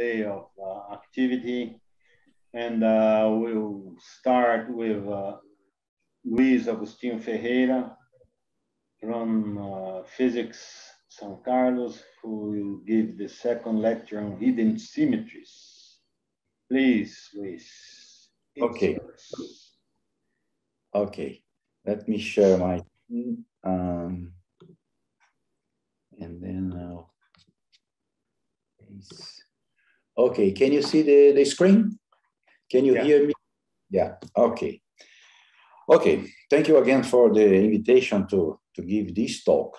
day of uh, activity. And uh, we'll start with uh, Luiz Agostinho Ferreira from uh, Physics São Carlos, who will give the second lecture on hidden symmetries. Please, Luiz. Okay. Yours. Okay. Let me share my um, and then I'll Okay, can you see the, the screen? Can you yeah. hear me? Yeah, okay. Okay, thank you again for the invitation to, to give this talk.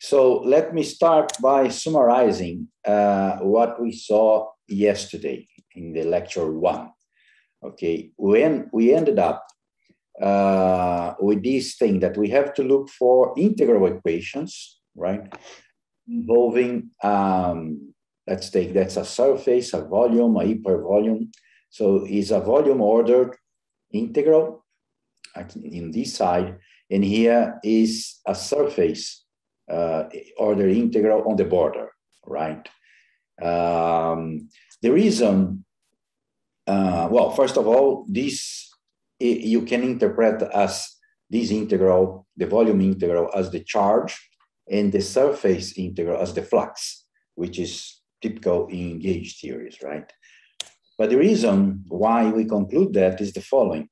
So let me start by summarizing uh, what we saw yesterday in the lecture one. Okay, when we ended up uh, with this thing that we have to look for integral equations, right? Involving um, let's take that's a surface, a volume, a hypervolume. So is a volume ordered integral in this side, and here is a surface uh, ordered integral on the border, right? Um, the reason, uh, well, first of all, this you can interpret as this integral, the volume integral, as the charge, and the surface integral as the flux, which is typical in gauge theories, right? But the reason why we conclude that is the following.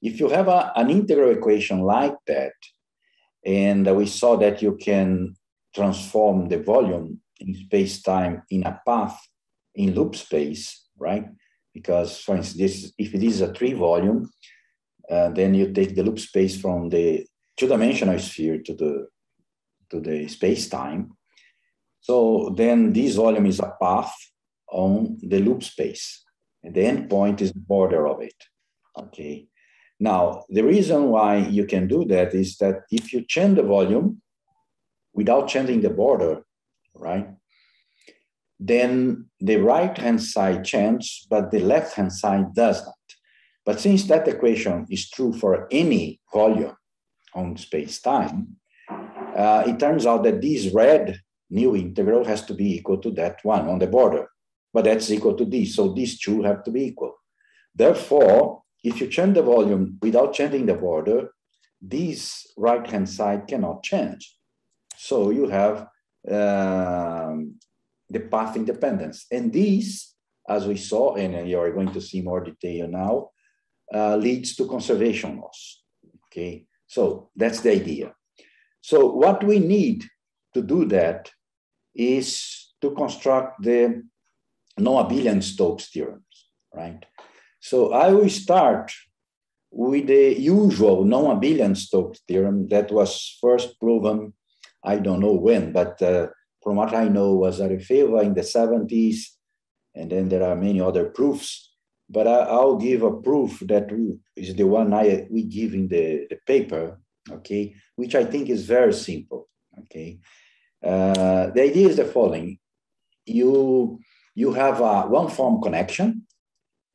If you have a, an integral equation like that, and we saw that you can transform the volume in space-time in a path in loop space, right? Because for instance, if it is a three volume, uh, then you take the loop space from the two-dimensional sphere to the to the space-time, so then this volume is a path on the loop space. And the endpoint is the border of it. Okay. Now, the reason why you can do that is that if you change the volume without changing the border, right, then the right hand side changes, but the left hand side does not. But since that equation is true for any volume on space time, uh, it turns out that this red new integral has to be equal to that one on the border, but that's equal to this. So these two have to be equal. Therefore, if you change the volume without changing the border, this right-hand side cannot change. So you have um, the path independence. And this, as we saw, and you are going to see more detail now, uh, leads to conservation loss. Okay, so that's the idea. So what we need to do that is to construct the non-abelian Stokes theorems, right? So I will start with the usual non-abelian Stokes theorem that was first proven, I don't know when, but uh, from what I know was Arefeva in the 70s, and then there are many other proofs. But I, will give a proof that is the one I we give in the, the paper, okay, which I think is very simple, okay. Uh, the idea is the following. You, you have a one form connection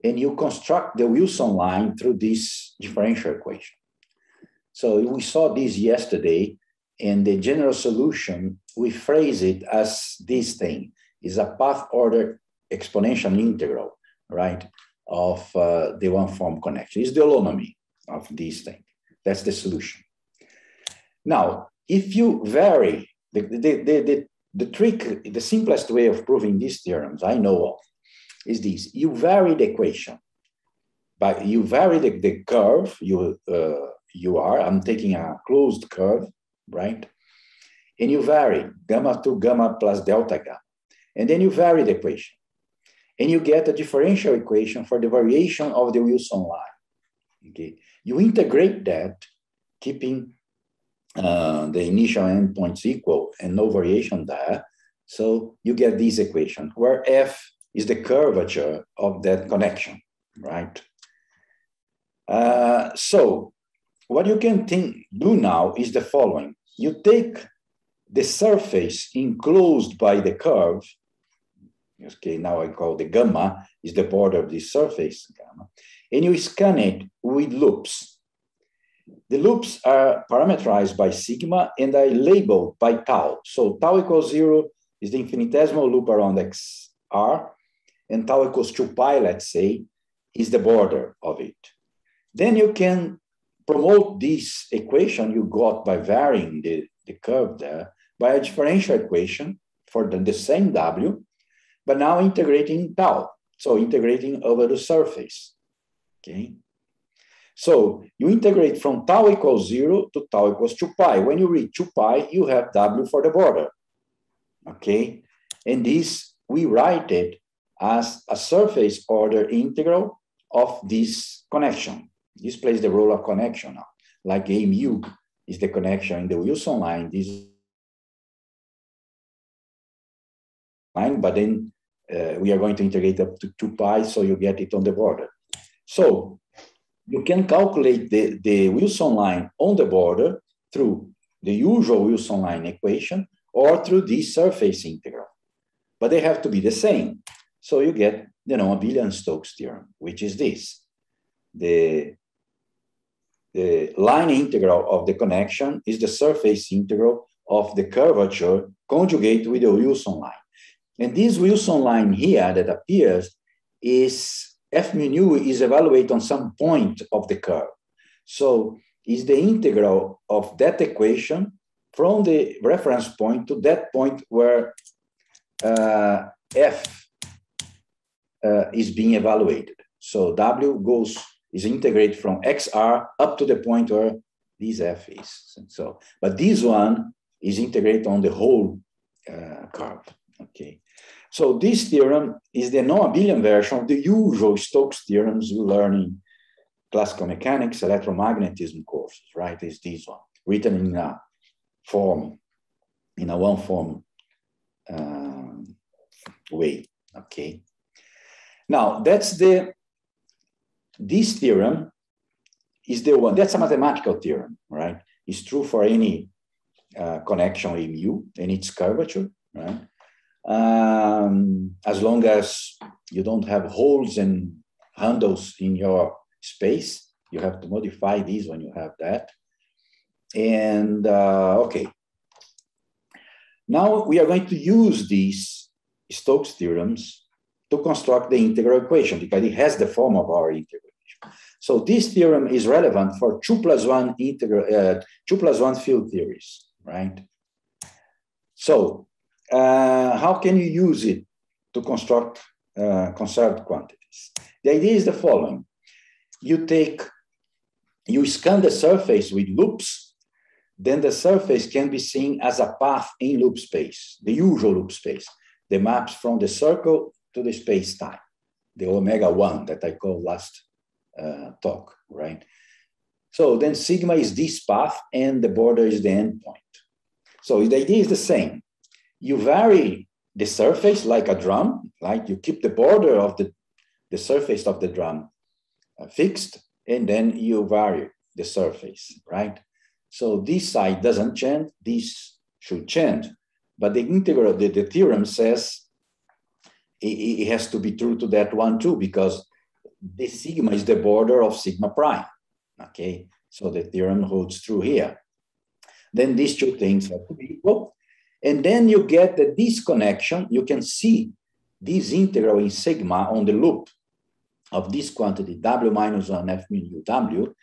and you construct the Wilson line through this differential equation. So we saw this yesterday and the general solution, we phrase it as this thing is a path order exponential integral, right, of uh, the one form connection. It's the holonomy of this thing. That's the solution. Now, if you vary the, the, the, the, the trick, the simplest way of proving these theorems I know of is this. You vary the equation, but you vary the, the curve you, uh, you are. I'm taking a closed curve, right? And you vary gamma to gamma plus delta gamma. And then you vary the equation. And you get a differential equation for the variation of the Wilson line. Okay. You integrate that, keeping uh, the initial endpoints equal and no variation there. So you get this equation where f is the curvature of that connection, right? Uh, so what you can think, do now is the following. You take the surface enclosed by the curve, okay, now I call the gamma, is the border of this surface, gamma, and you scan it with loops. The loops are parameterized by sigma and are labeled by tau. So tau equals zero is the infinitesimal loop around xr, and tau equals 2 pi, let's say, is the border of it. Then you can promote this equation you got by varying the, the curve there by a differential equation for the, the same W, but now integrating tau. So integrating over the surface, okay? So you integrate from tau equals zero to tau equals 2 pi. When you reach 2 pi, you have W for the border, okay? And this, we write it as a surface order integral of this connection. This plays the role of connection now. Like a mu is the connection in the Wilson line. This line, but then uh, we are going to integrate up to 2 pi, so you get it on the border. So you can calculate the, the Wilson line on the border through the usual Wilson line equation or through this surface integral. But they have to be the same. So you get the non-abelian-Stokes theorem, which is this. The, the line integral of the connection is the surface integral of the curvature conjugate with the Wilson line. And this Wilson line here that appears is f mu nu is evaluated on some point of the curve. So is the integral of that equation from the reference point to that point where uh, f uh, is being evaluated. So W goes is integrated from XR up to the point where this F is. and So, but this one is integrated on the whole uh, curve. Okay. So this theorem is the non-abelian version of the usual Stokes theorems we learn in classical mechanics, electromagnetism courses, right? Is this one written in a form, in a one form um, way. Okay. Now that's the, this theorem is the one, that's a mathematical theorem, right? It's true for any uh, connection in mu and its curvature, right? Um, as long as you don't have holes and handles in your space, you have to modify these when you have that. And uh, okay, now we are going to use these Stokes theorems to construct the integral equation because it has the form of our integral equation. So this theorem is relevant for two plus one integral, uh, two plus one field theories, right? So uh, how can you use it to construct uh, conserved quantities? The idea is the following. You take, you scan the surface with loops, then the surface can be seen as a path in loop space, the usual loop space, the maps from the circle to the space time, the omega one that I called last uh, talk, right? So then sigma is this path and the border is the endpoint. So the idea is the same. You vary the surface like a drum, like you keep the border of the, the surface of the drum uh, fixed, and then you vary the surface, right? So this side doesn't change, this should change. But the integral, the, the theorem says it, it has to be true to that one too, because the sigma is the border of sigma prime. Okay, so the theorem holds true here. Then these two things have to be equal. And then you get the disconnection. You can see this integral in sigma on the loop of this quantity w minus 1 f mu w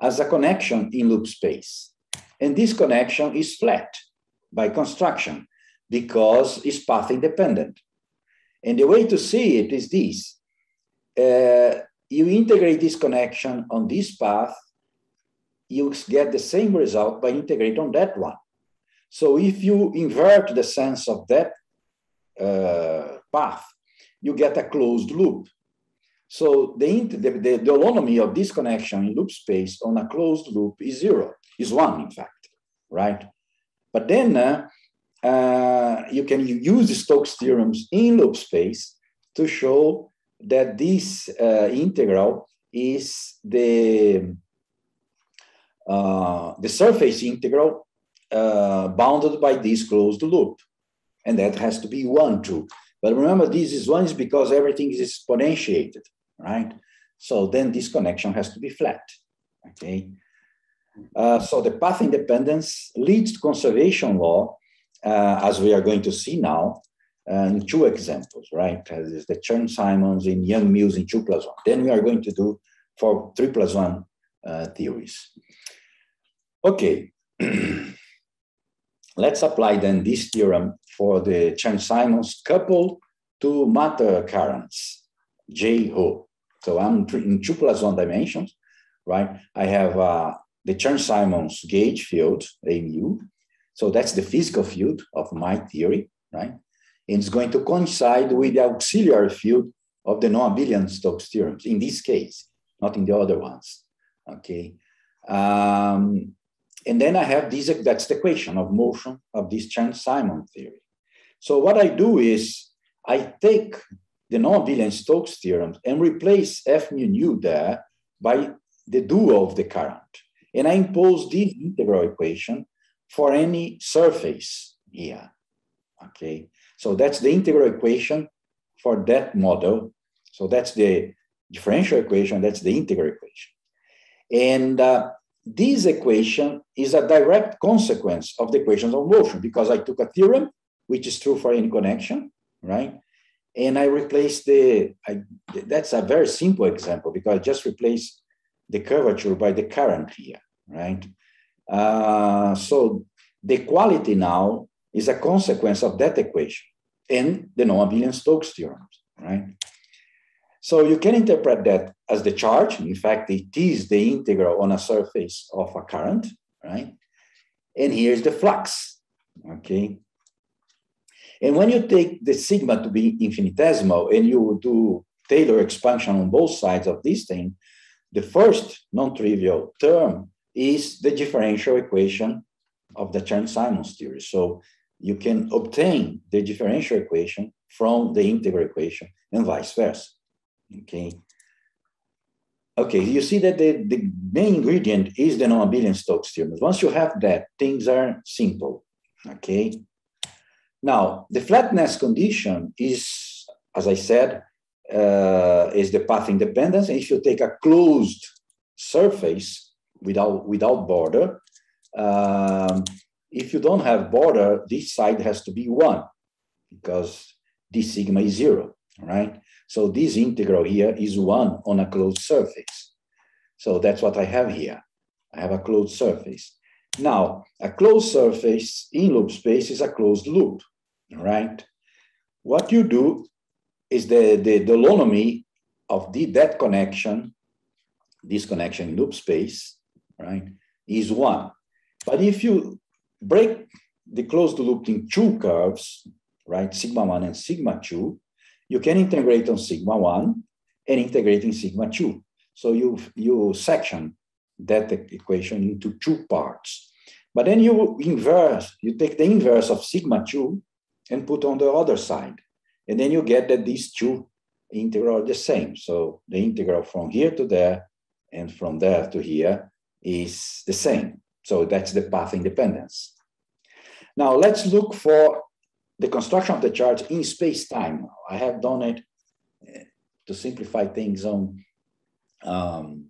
as a connection in loop space. And this connection is flat by construction because it's path independent. And the way to see it is this. Uh, you integrate this connection on this path, you get the same result by integrating on that one. So if you invert the sense of that uh, path, you get a closed loop. So the, the, the, the holonomy of this connection in loop space on a closed loop is zero, is one, in fact, right? But then uh, uh, you can use the Stokes theorems in loop space to show that this uh, integral is the, uh, the surface integral uh, bounded by this closed loop. And that has to be one too. But remember, this is one is because everything is exponentiated, right? So then this connection has to be flat, okay? Uh, so the path independence leads to conservation law uh, as we are going to see now, uh, in two examples, right? As is the Chern-Simons in Yang-Mills in two plus one. Then we are going to do for three plus one uh, theories. Okay, let's apply then this theorem for the Chern-Simons couple to matter currents, J ho. So I'm in two plus one dimensions, right? I have uh, the Chern-Simons gauge field, A mu. So that's the physical field of my theory, right? And it's going to coincide with the auxiliary field of the non-abelian Stokes theorems in this case, not in the other ones, okay? Um, and then I have this, that's the equation of motion of this Chern-Simon theory. So what I do is I take the non-abelian Stokes theorem and replace F mu nu there by the dual of the current. And I impose this integral equation for any surface here. Okay, so that's the integral equation for that model. So that's the differential equation, that's the integral equation. And uh, this equation is a direct consequence of the equations of motion because I took a theorem, which is true for any connection, right? And I replaced the, I, that's a very simple example because I just replaced the curvature by the current here, right? Uh, so the quality now is a consequence of that equation and the non-abelian Stokes theorems, right? So you can interpret that as the charge. In fact, it is the integral on a surface of a current, right? And here's the flux, okay? And when you take the sigma to be infinitesimal and you do Taylor expansion on both sides of this thing, the first non-trivial term is the differential equation of the Chern-Simons theory. So you can obtain the differential equation from the integral equation and vice versa. Okay. Okay, you see that the, the main ingredient is the non-abelian Stokes theorem. Once you have that, things are simple. Okay. Now, the flatness condition is, as I said, uh, is the path independence. And if you take a closed surface without, without border, um, if you don't have border, this side has to be one because this sigma is zero, right? So this integral here is one on a closed surface. So that's what I have here. I have a closed surface. Now, a closed surface in loop space is a closed loop, right? What you do is the, the holonomy of the, that connection, this connection in loop space, right, is one. But if you break the closed loop in two curves, right, sigma one and sigma two, you can integrate on sigma one and integrate in sigma two. So you, you section that equation into two parts. But then you inverse, you take the inverse of sigma two and put on the other side. And then you get that these two integral are the same. So the integral from here to there and from there to here is the same. So that's the path independence. Now let's look for the construction of the charge in space-time. I have done it eh, to simplify things on um,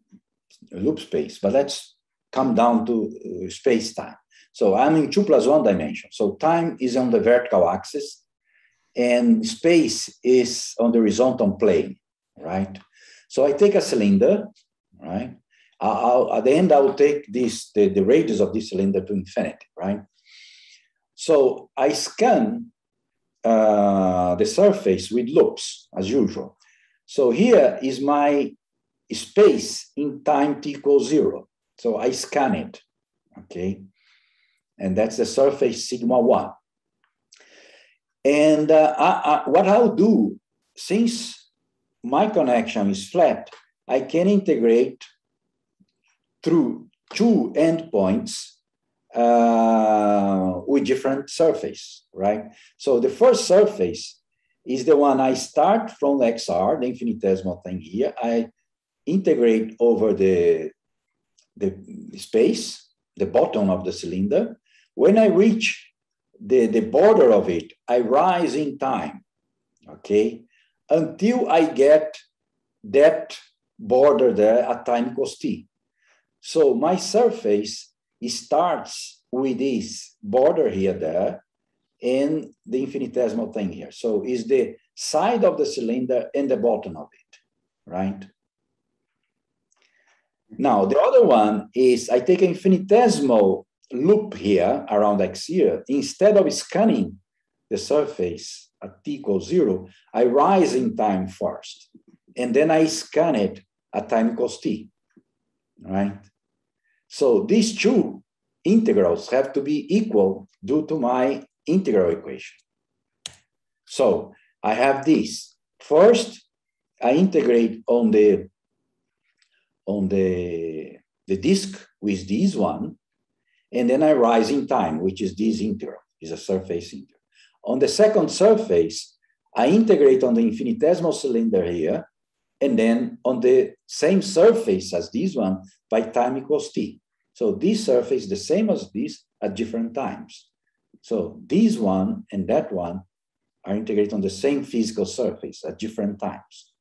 loop space, but let's come down to uh, space-time. So I'm in two plus one dimension. So time is on the vertical axis and space is on the horizontal plane, right? So I take a cylinder, right? I'll, at the end, I will take this, the, the radius of this cylinder to infinity, right? So I scan uh, the surface with loops as usual. So here is my space in time t equals zero. So I scan it, okay? And that's the surface sigma one. And uh, I, I, what I'll do, since my connection is flat, I can integrate through two endpoints uh, with different surface, right? So the first surface is the one I start from XR, the infinitesimal thing here. I integrate over the, the space, the bottom of the cylinder. When I reach the, the border of it, I rise in time, okay, until I get that border there at time equals t. So my surface starts with this border here there, and the infinitesimal thing here. So is the side of the cylinder and the bottom of it, right? Now, the other one is I take an infinitesimal loop here around x here. Instead of scanning the surface at t equals zero, I rise in time first, and then I scan it at time equals t, right? So these two integrals have to be equal due to my integral equation. So I have this. First, I integrate on the on the, the disk with this one, and then I rise in time, which is this integral, is a surface integral. On the second surface, I integrate on the infinitesimal cylinder here, and then on the same surface as this one by time equals t. So this surface the same as this at different times. So this one and that one are integrated on the same physical surface at different times.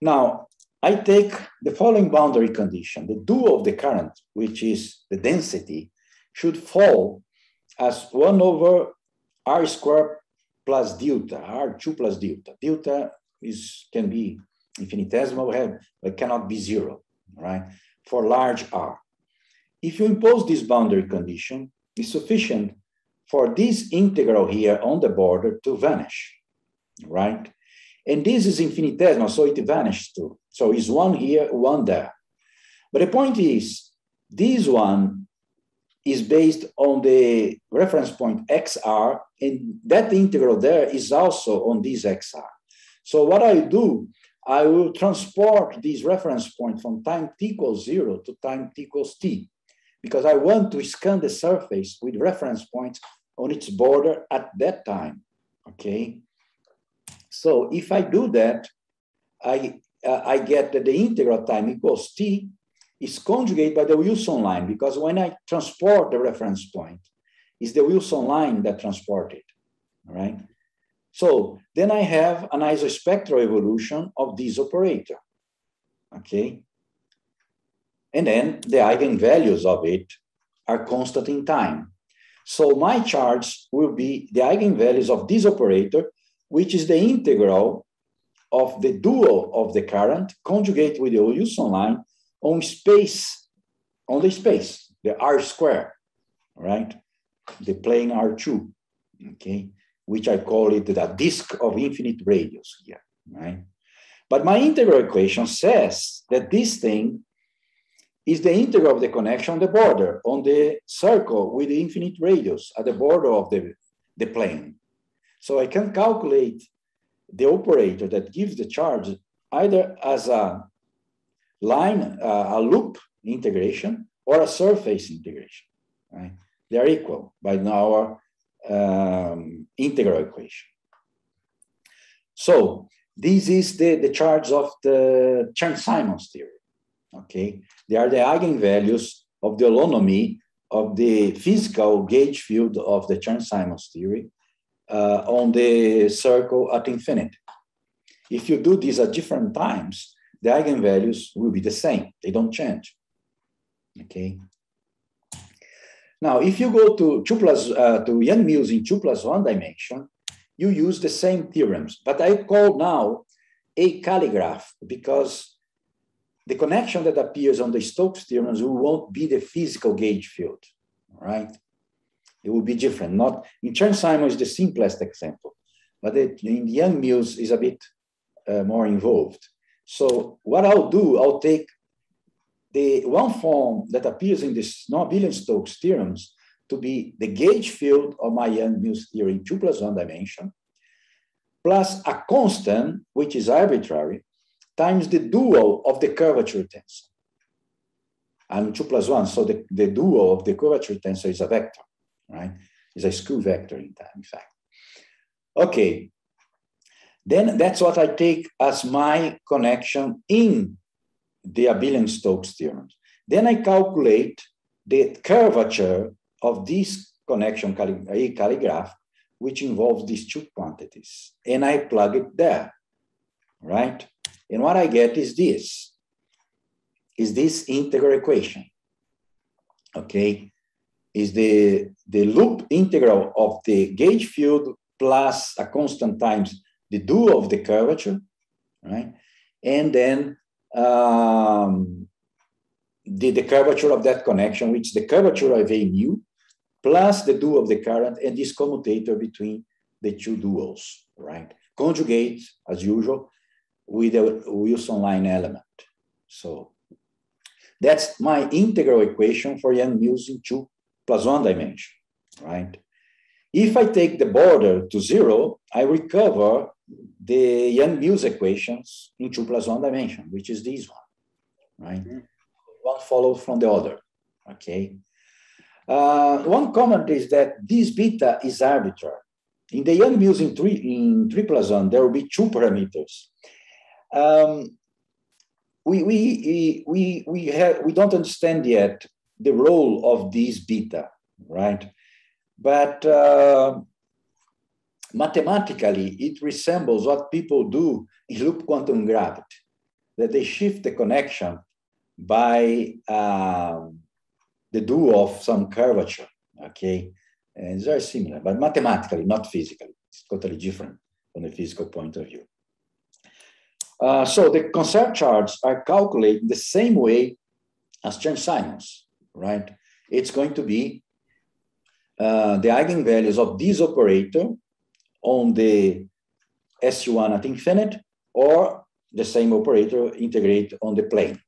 Now, I take the following boundary condition. The dual of the current, which is the density, should fall as 1 over r squared plus delta, r2 plus delta. Delta is, can be infinitesimal, but cannot be zero, right? For large r. If you impose this boundary condition, it's sufficient for this integral here on the border to vanish, right? And this is infinitesimal, so it vanishes too. So it's one here, one there. But the point is, this one is based on the reference point xr, and that integral there is also on this xr. So what I do, I will transport this reference point from time t equals zero to time t equals t, because I want to scan the surface with reference points on its border at that time, okay? So if I do that, I, uh, I get that the integral time equals t is conjugated by the Wilson line, because when I transport the reference point, it's the Wilson line that transport it, all right? So then I have an isospectral evolution of this operator, okay? And then the eigenvalues of it are constant in time. So my charge will be the eigenvalues of this operator, which is the integral of the dual of the current conjugate with the Wilson line on space, on the space, the R square, right? The plane R2, okay? Which I call it the disk of infinite radius here, right? But my integral equation says that this thing is the integral of the connection on the border, on the circle with the infinite radius at the border of the, the plane. So I can calculate the operator that gives the charge either as a line, uh, a loop integration or a surface integration. Right? They are equal by our um, integral equation. So this is the, the charge of the Chern-Simons theory okay? They are the eigenvalues of the holonomy of the physical gauge field of the Chern-Simons theory uh, on the circle at infinity. If you do this at different times, the eigenvalues will be the same. They don't change, okay? Now, if you go to two plus uh, to Yang-Mills in two plus one dimension, you use the same theorems, but I call now a Cayley graph because the connection that appears on the Stokes theorems won't be the physical gauge field, right? It will be different. Not in Chern-Simon is the simplest example, but it, in Yang-Mills is a bit uh, more involved. So what I'll do, I'll take the one form that appears in this abelian Stokes theorems to be the gauge field of my Yang-Mills theory in two plus one dimension, plus a constant, which is arbitrary, times the dual of the curvature tensor. I'm two plus one, so the, the dual of the curvature tensor is a vector, right? It's a skew vector in time, in fact. Okay, then that's what I take as my connection in the Abelian-Stokes theorem. Then I calculate the curvature of this connection a Cayley graph, which involves these two quantities, and I plug it there, right? And what I get is this, is this integral equation, okay? is the, the loop integral of the gauge field plus a constant times the dual of the curvature, right? And then um, the, the curvature of that connection, which the curvature of A mu, plus the dual of the current and this commutator between the two duals, right? Conjugate, as usual, with a Wilson line element. So that's my integral equation for Yang-Mills in two plus one dimension, right? If I take the border to zero, I recover the Yang-Mills equations in two plus one dimension, which is this one, right? Mm -hmm. One follows from the other, okay? Uh, one comment is that this beta is arbitrary. In the Yang-Mills in three, in three plus one, there will be two parameters. Um, we, we, we, we, have, we don't understand yet the role of these beta, right? But uh, mathematically, it resembles what people do in loop quantum gravity, that they shift the connection by um, the dual of some curvature, okay? And it's very similar, but mathematically, not physically. It's totally different from the physical point of view. Uh, so the concept charts are calculated the same way as Chern-Simons, right? It's going to be uh, the eigenvalues of this operator on the SU1 at infinite or the same operator integrate on the plane,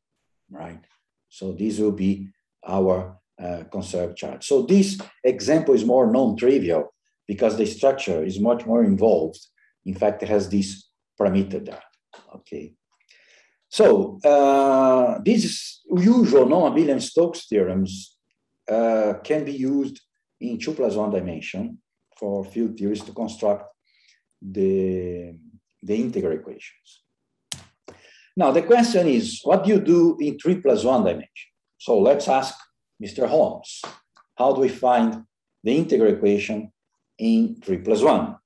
right? So this will be our uh, conserved chart. So this example is more non-trivial because the structure is much more involved. In fact, it has this parameter there, okay? So uh, these usual non-abelian Stokes theorems uh, can be used in two plus one dimension for field theories to construct the, the integral equations. Now, the question is, what do you do in three plus one dimension? So let's ask Mr. Holmes, how do we find the integral equation in three plus one?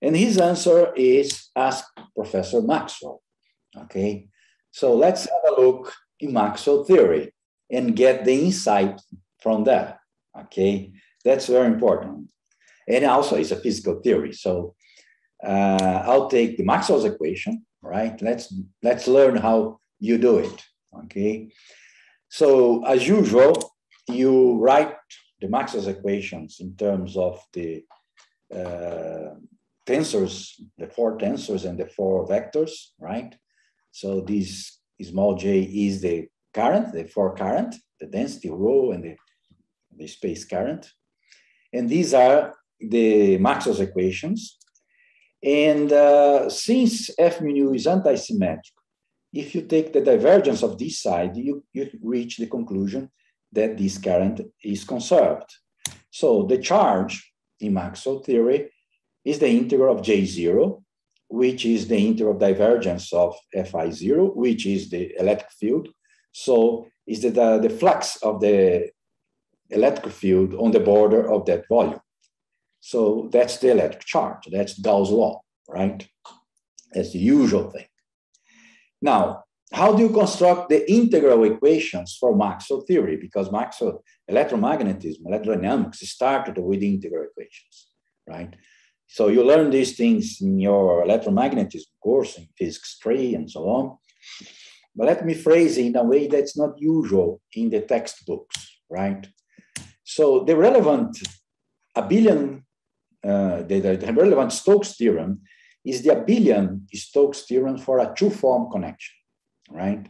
And his answer is ask Professor Maxwell, okay? So let's have a look in Maxwell theory and get the insight from that, okay? That's very important. And also it's a physical theory. So uh, I'll take the Maxwell's equation, right? Let's, let's learn how you do it, okay? So as usual, you write the Maxwell's equations in terms of the uh, tensors, the four tensors and the four vectors, right? So this small j is the current, the four current, the density rho and the, the space current. And these are the Maxwell's equations. And uh, since F mu nu is anti-symmetric, if you take the divergence of this side, you, you reach the conclusion that this current is conserved. So the charge in Maxwell theory is the integral of J0, which is the integral of divergence of Fi0, which is the electric field. So is the, the, the flux of the electric field on the border of that volume. So that's the electric charge. That's Gauss' law, right? That's the usual thing. Now, how do you construct the integral equations for Maxwell theory? Because Maxwell electromagnetism, electrodynamics started with integral equations, right? So you learn these things in your electromagnetism course in physics three and so on. But let me phrase it in a way that's not usual in the textbooks, right? So the relevant abelian, uh, the, the relevant Stokes theorem is the abelian Stokes theorem for a two-form connection, right?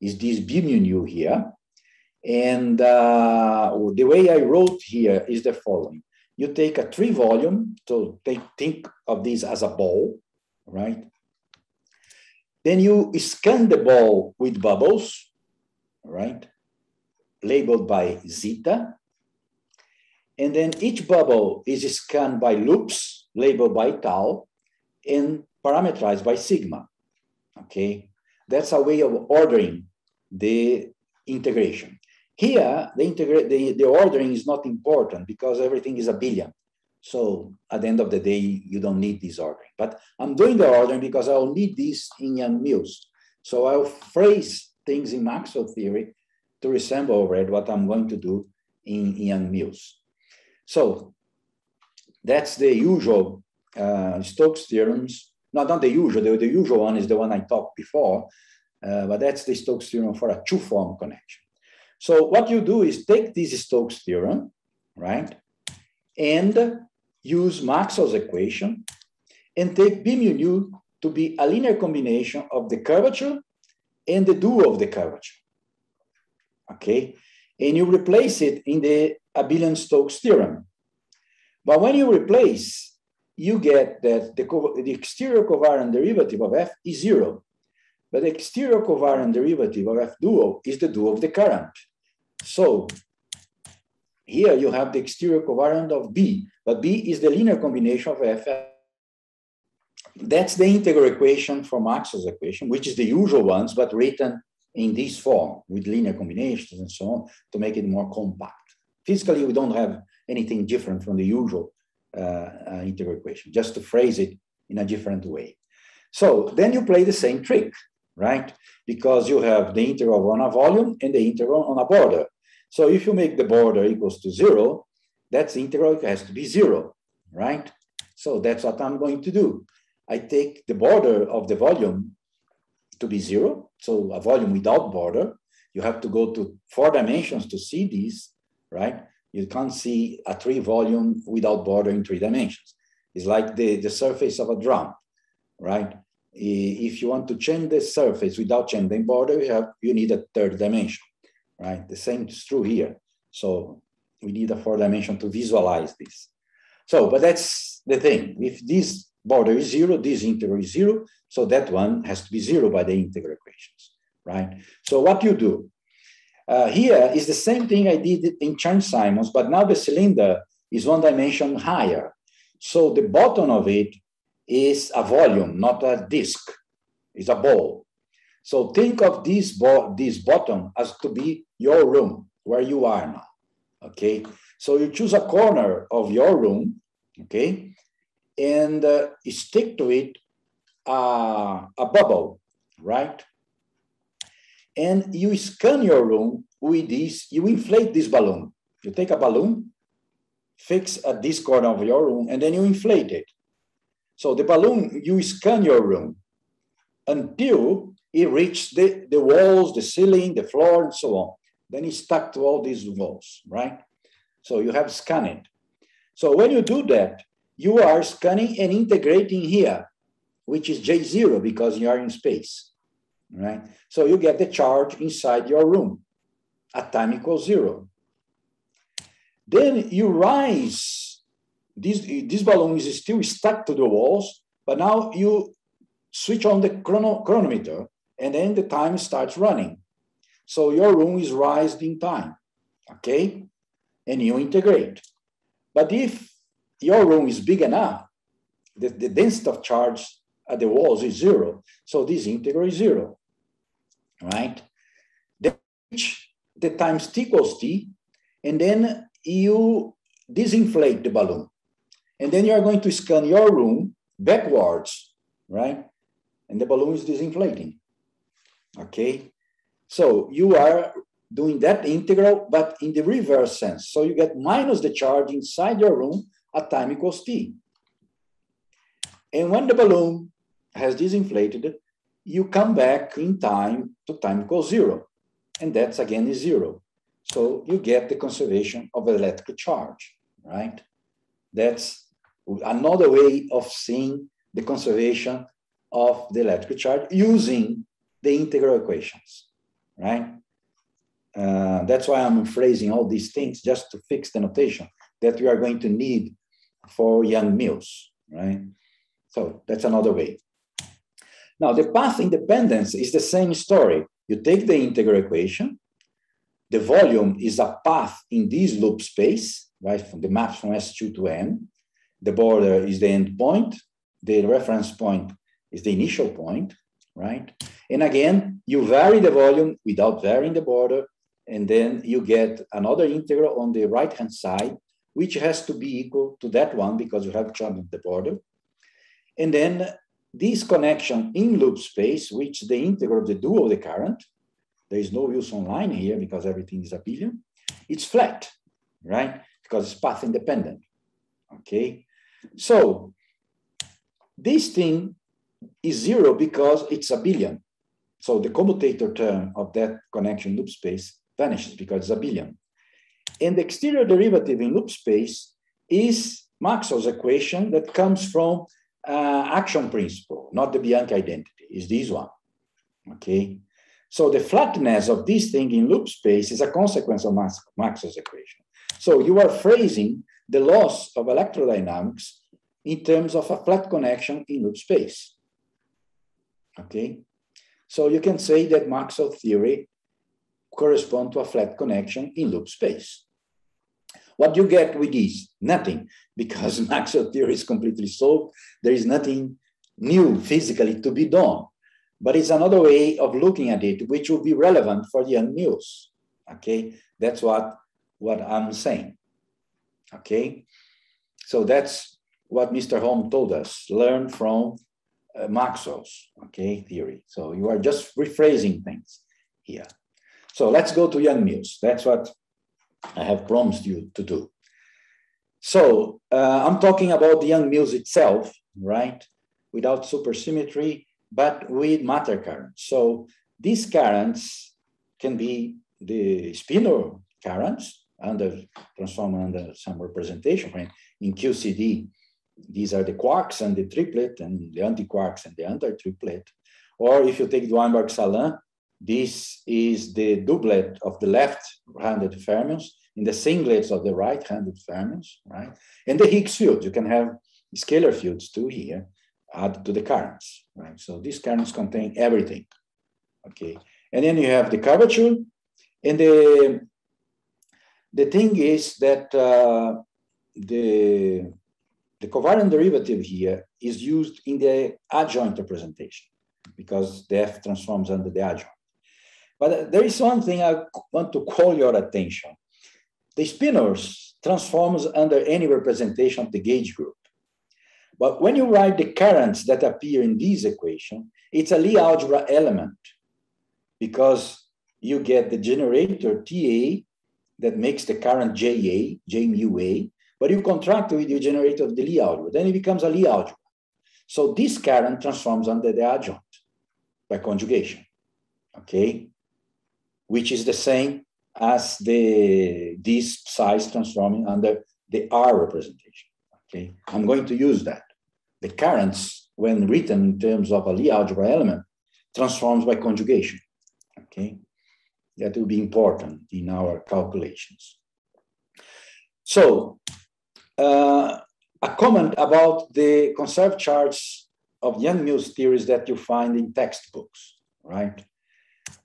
Is this B mu nu here. And uh, the way I wrote here is the following. You take a three volume, so take, think of this as a ball, right? Then you scan the ball with bubbles, right? Labeled by zeta. And then each bubble is scanned by loops labeled by tau and parameterized by sigma. Okay, that's a way of ordering the integration. Here, the, integra- the, the ordering is not important because everything is abelian. So at the end of the day, you don't need this ordering. But I'm doing the ordering because I'll need this in Yang-Mills. So I'll phrase things in Maxwell theory to resemble already what I'm going to do in, in Yang-Mills. So that's the usual uh, Stokes theorems. No, not the usual. The, the, usual one is the one I talked before, uh, but that's the Stokes theorem for a two-form connection. So what you do is take this Stokes theorem, right, and use Maxwell's equation and take B mu nu to be a linear combination of the curvature and the dual of the curvature. Okay, and you replace it in the Abelian-Stokes theorem. But when you replace, you get that the, the exterior covariant derivative of f is zero. But the exterior covariant derivative of f dual is the dual of the current. So here you have the exterior covariant of B, but B is the linear combination of f. That's the integral equation for Maxwell's equation, which is the usual ones, but written in this form with linear combinations and so on to make it more compact. Physically, we don't have anything different from the usual uh, uh, integral equation, just to phrase it in a different way. So then you play the same trick, right? Because you have the integral on a volume and the integral on a border. So if you make the border equals to zero, that's integral has to be zero, right? So that's what I'm going to do. I take the border of the volume to be zero, so a volume without border. You have to go to four dimensions to see these, right? You can't see a three volume without border in three dimensions. It's like the, the surface of a drum, right? If you want to change the surface without changing border, you, have, you need a third dimension, right? The same is true here. So we need a four dimension to visualize this. So, but that's the thing. If this border is zero, this integral is zero, so that one has to be zero by the integral equations, right? So what you do, uh, here is the same thing I did in Chern-Simons, but now the cylinder is one dimension higher. So the bottom of it is a volume, not a disk. It's a ball. So think of this, ball, this bottom as to be your room, where you are now, okay? So you choose a corner of your room, okay? And uh, stick to it uh, a bubble, right? and you scan your room with this, you inflate this balloon. You take a balloon, fix at this corner of your room, and then you inflate it. So the balloon, you scan your room until it reached the, the walls, the ceiling, the floor, and so on. Then it's stuck to all these walls, right? So you have scanned. So when you do that, you are scanning and integrating here, which is J0 because you are in space right? So you get the charge inside your room at time equals zero. Then you rise, this, this balloon is still stuck to the walls, but now you switch on the chrono, chronometer and then the time starts running. So your room is raised in time, okay? And you integrate. But if your room is big enough, the, the density of charge at the walls is zero. So this integral is zero right? Then the times t equals t, and then you disinflate the balloon. And then you are going to scan your room backwards, right? And the balloon is disinflating. Okay? So you are doing that integral, but in the reverse sense. So you get minus the charge inside your room at time equals t. And when the balloon has disinflated, you come back in time to time equals zero. And that's again is zero. So you get the conservation of electric charge, right? That's another way of seeing the conservation of the electric charge using the integral equations, right? Uh, that's why I'm phrasing all these things just to fix the notation that we are going to need for Yang-Mills, right? So that's another way. Now, the path independence is the same story. You take the integral equation, the volume is a path in this loop space, right, from the map from S2 to N. The border is the end point. The reference point is the initial point, right? And again, you vary the volume without varying the border, and then you get another integral on the right-hand side, which has to be equal to that one because you have chosen the border. And then this connection in loop space, which the integral of the dual of the current, there is no Wilson line here because everything is abelian, it's flat. right? Because it's path independent, okay? So this thing is zero because it's abelian. So the commutator term of that connection loop space vanishes because it's abelian. And the exterior derivative in loop space is Maxwell's equation that comes from uh, action principle, not the Bianchi identity, is this one, okay? So the flatness of this thing in loop space is a consequence of Max Maxwell's equation. So you are phrasing the loss of electrodynamics in terms of a flat connection in loop space. Okay, so you can say that Maxwell theory correspond to a flat connection in loop space. What you get with this? Nothing, because Maxwell theory is completely solved. There is nothing new physically to be done. But it's another way of looking at it, which will be relevant for Yang-Mills. Okay, that's what, what I'm saying. Okay, so that's what Mr. Holm told us. Learn from uh, Maxwell's okay theory. So you are just rephrasing things here. So let's go to Yang Mills. That's what I have promised you to do. So uh, I'm talking about the Yang-Mills itself, right? Without supersymmetry, but with matter currents. So these currents can be the spinor currents under transformed under some representation. Right? In QCD, these are the quarks and the triplet and the antiquarks and the anti-triplet. Or if you take the Weinberg-Salam, this is the doublet of the left-handed fermions in the singlets of the right-handed fermions, right? And the Higgs field, you can have scalar fields too here added to the currents, right? So these currents contain everything, okay? And then you have the curvature, and the, the thing is that uh, the the covariant derivative here is used in the adjoint representation because the F transforms under the adjoint. But there is one thing I want to call your attention. The spinors transforms under any representation of the gauge group. But when you write the currents that appear in this equation, it's a Lie algebra element because you get the generator TA that makes the current JA, J mu A, but you contract with your generator of the Lie algebra, then it becomes a Lie algebra. So this current transforms under the adjoint by conjugation, okay? Which is the same as the this size transforming under the R representation, okay? I'm going to use that. The currents, when written in terms of a Lie algebra element, transforms by conjugation, okay? That will be important in our calculations. So uh, a comment about the conserved charge of Yang-Mills theories that you find in textbooks, right?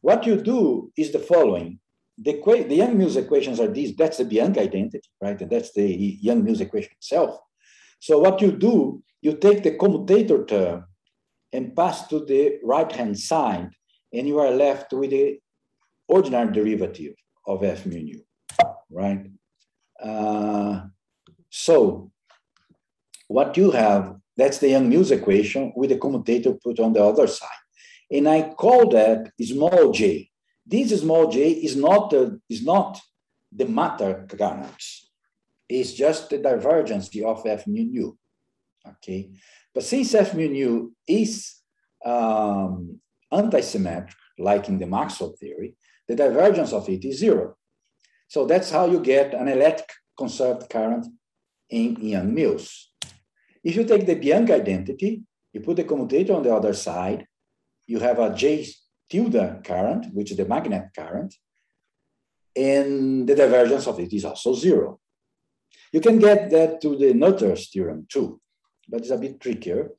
What you do is the following. The, the Yang-Mills equations are these, that's the Bianchi identity, right? And that's the Yang Mills equation itself. So what you do, you take the commutator term and pass to the right-hand side, and you are left with the ordinary derivative of f mu nu, right? Uh, so what you have, that's the Yang-Mills equation with the commutator put on the other side. And I call that small j. This small j is not, the, is not the matter currents. It's just the divergence of f mu nu. Okay. But since f mu nu is um, antisymmetric, like in the Maxwell theory, the divergence of it is zero. So that's how you get an electric conserved current in Yang-Mills. If you take the Bianchi identity, you put the commutator on the other side, you have a J tilde current, which is the magnet current, and the divergence of it is also zero. You can get that to the Noether's theorem too, but it's a bit trickier.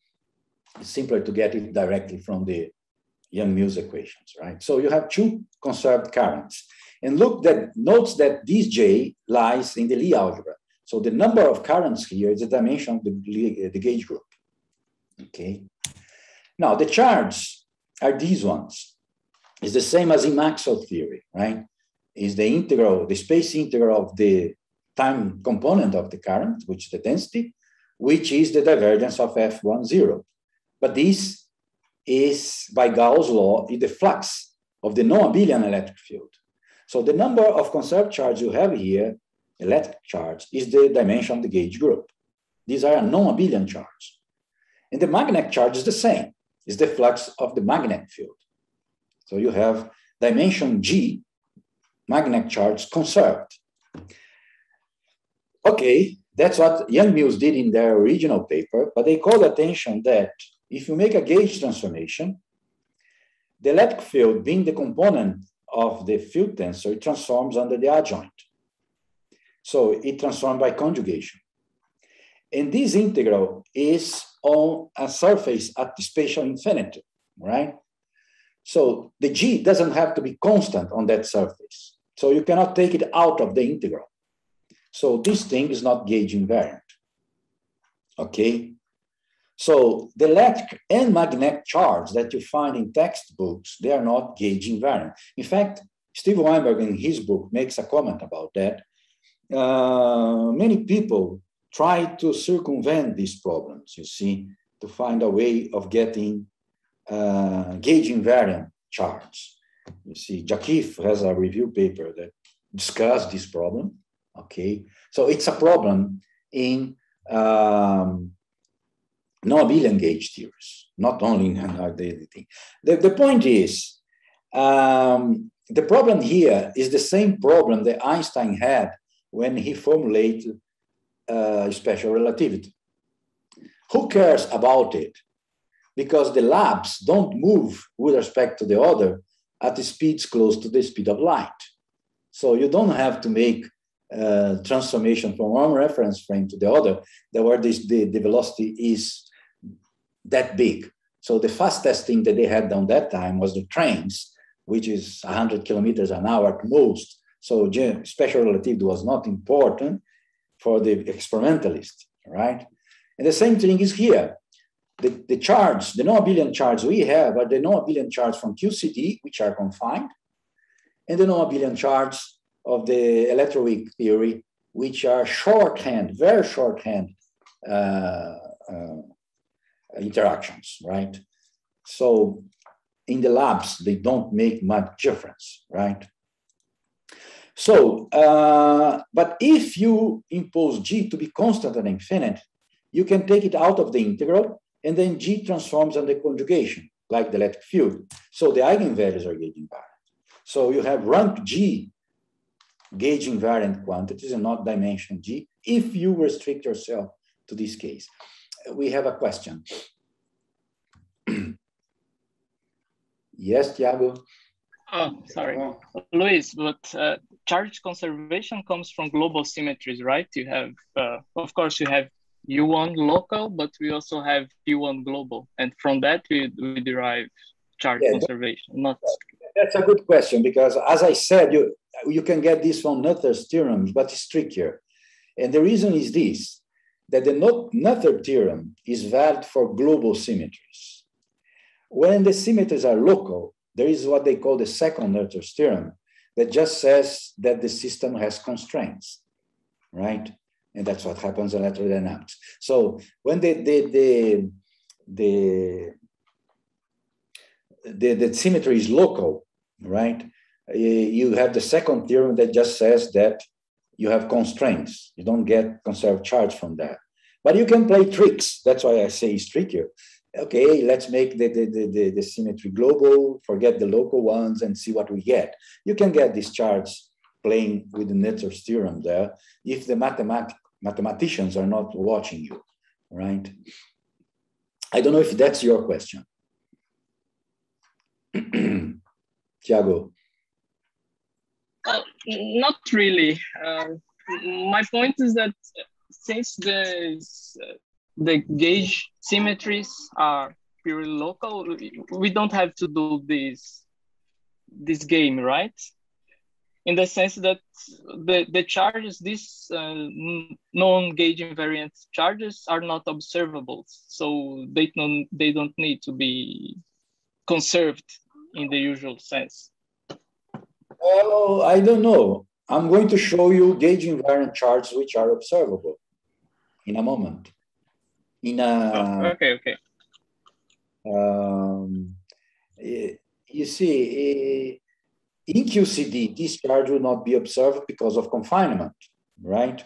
It's simpler to get it directly from the Yang-Mills equations, right? So you have two conserved currents. And look that notes that this J lies in the Lie algebra. So the number of currents here is the dimension of the, uh, the gauge group. Okay. Now the charges are these ones. It's the same as in Maxwell theory, right? Is the integral, the space integral of the time component of the current, which is the density, which is the divergence of F10. But this is by Gauss' law, is the flux of the non-abelian electric field. So the number of conserved charge you have here electric charge is the dimension of the gauge group. These are non-abelian charge. And the magnetic charge is the same, it's the flux of the magnetic field. So you have dimension G, magnetic charge conserved. Okay, that's what Yang-Mills did in their original paper, but they called attention that if you make a gauge transformation, the electric field being the component of the field tensor, it transforms under the adjoint. So it transforms by conjugation. And this integral is on a surface at the spatial infinity, right? So the g doesn't have to be constant on that surface. So you cannot take it out of the integral. So this thing is not gauge invariant. Okay. So the electric and magnetic charge that you find in textbooks, they are not gauge invariant. In fact, Steve Weinberg in his book makes a comment about that. Uh, many people try to circumvent these problems, you see, to find a way of getting uh, gauge invariant charts. You see, Jackiw has a review paper that discussed this problem. Okay, so it's a problem in um, non-abelian gauge theories, not only in identity. The, the point is, um, the problem here is the same problem that Einstein had when he formulated uh, special relativity. Who cares about it? Because the labs don't move with respect to the other at the speeds close to the speed of light. So you don't have to make uh, transformation from one reference frame to the other, that where this, the, the velocity is that big. So the fastest thing that they had down that time was the trains, which is 100 kilometers an hour at most. So special relativity was not important for the experimentalist, right? And the same thing is here. The, the charge, the non-abelian charge we have are the non-abelian charge from QCD, which are confined, and the non-abelian charge of the electroweak theory, which are shorthand, very shorthand uh, uh, interactions, right? So in the labs, they don't make much difference, right? So, uh, but if you impose G to be constant and infinite, you can take it out of the integral and then G transforms under conjugation, like the electric field. So the eigenvalues are gauge invariant. So you have rank G gauge invariant quantities and not dimension G if you restrict yourself to this case. We have a question. yes, Tiago? Oh, sorry. Luis, but uh, charge conservation comes from global symmetries, right? You have, uh, of course, you have U1 local, but we also have U1 global. And from that, we, we derive charge yeah, conservation. Not That's a good question because, as I said, you, you can get this from Noether's theorem, but it's trickier. And the reason is this that the Noether theorem is valid for global symmetries. When the symmetries are local, there is what they call the second Noether's theorem, that just says that the system has constraints, right? And that's what happens in electrodynamics. So when the, the, the, the, the, the symmetry is local, right? Eh, you have the second theorem that just says that you have constraints. You don't get conserved charge from that. But you can play tricks. That's why I say it's trickier okay, let's make the, the, the, the, symmetry global, forget the local ones and see what we get. You can get this charge playing with the Noether's theorem there if the mathemat mathematicians are not watching you, right? I don't know if that's your question. Tiago. Uh, not really. Uh, my point is that since the the gauge symmetries are purely local. We don't have to do this this game, right? In the sense that the, the charges, these uh, non-gauge invariant charges are not observable. So they don't, they don't need to be conserved in the usual sense. Oh, I don't know. I'm going to show you gauge invariant charges which are observable in a moment in a oh, okay okay um, you see in QCD this charge will not be observed because of confinement right?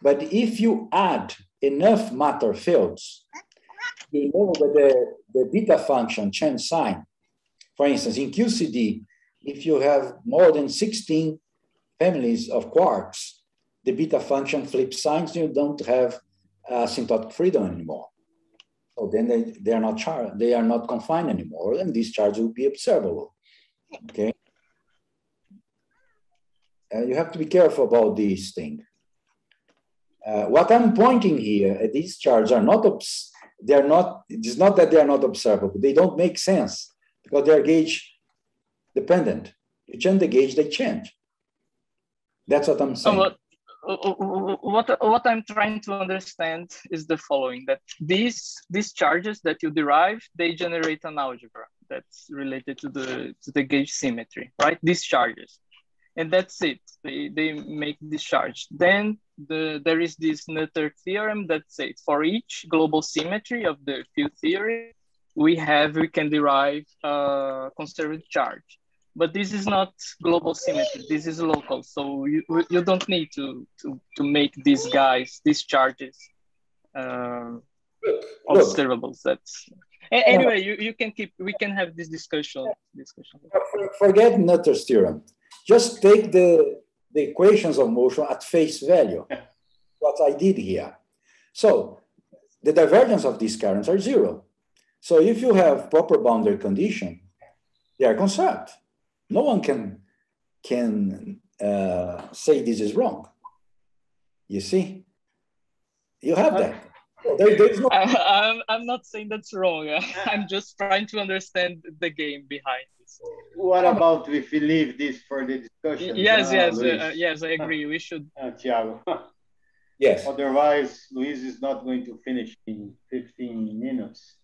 But if you add enough matter fields, you know that the, the beta function change sign, for instance, in QCD, if you have more than 16 families of quarks, the beta function flips signs, you don't have asymptotic freedom anymore. So then they, they are not char- they are not confined anymore, and this charge will be observable. Okay. Uh, you have to be careful about this thing. Uh, what I'm pointing here, uh, these charges are not, obs- they're not, it's not that they are not observable, they don't make sense because they're gauge dependent. You change the gauge, they change. That's what I'm saying. what, what, what I'm trying to understand is the following, that these, these charges that you derive, they generate an algebra that's related to the, to the gauge symmetry, right? These charges and that's it. They, they make this charge. Then the, there is this Noether theorem that says for each global symmetry of the field theory, we have, we can derive a conserved charge. But this is not global symmetry, this is local. So you, you don't need to, to, to make these guys, these charges uh, observables. That's anyway, you, you can keep, we can have this discussion. discussion. Forget Noether's theorem just take the, the equations of motion at face value, what I did here. So the divergence of these currents are zero. So if you have proper boundary condition, they are conserved. No one can, can uh, say this is wrong. You see? You have that. There, no... I, am I'm not saying that's wrong. I'm just trying to understand the game behind this. What about if we leave this for the discussion? Yes, uh, yes, uh, yes, I agree. We should. Uh, Thiago. yes. Otherwise, Luis is not going to finish in 15 minutes.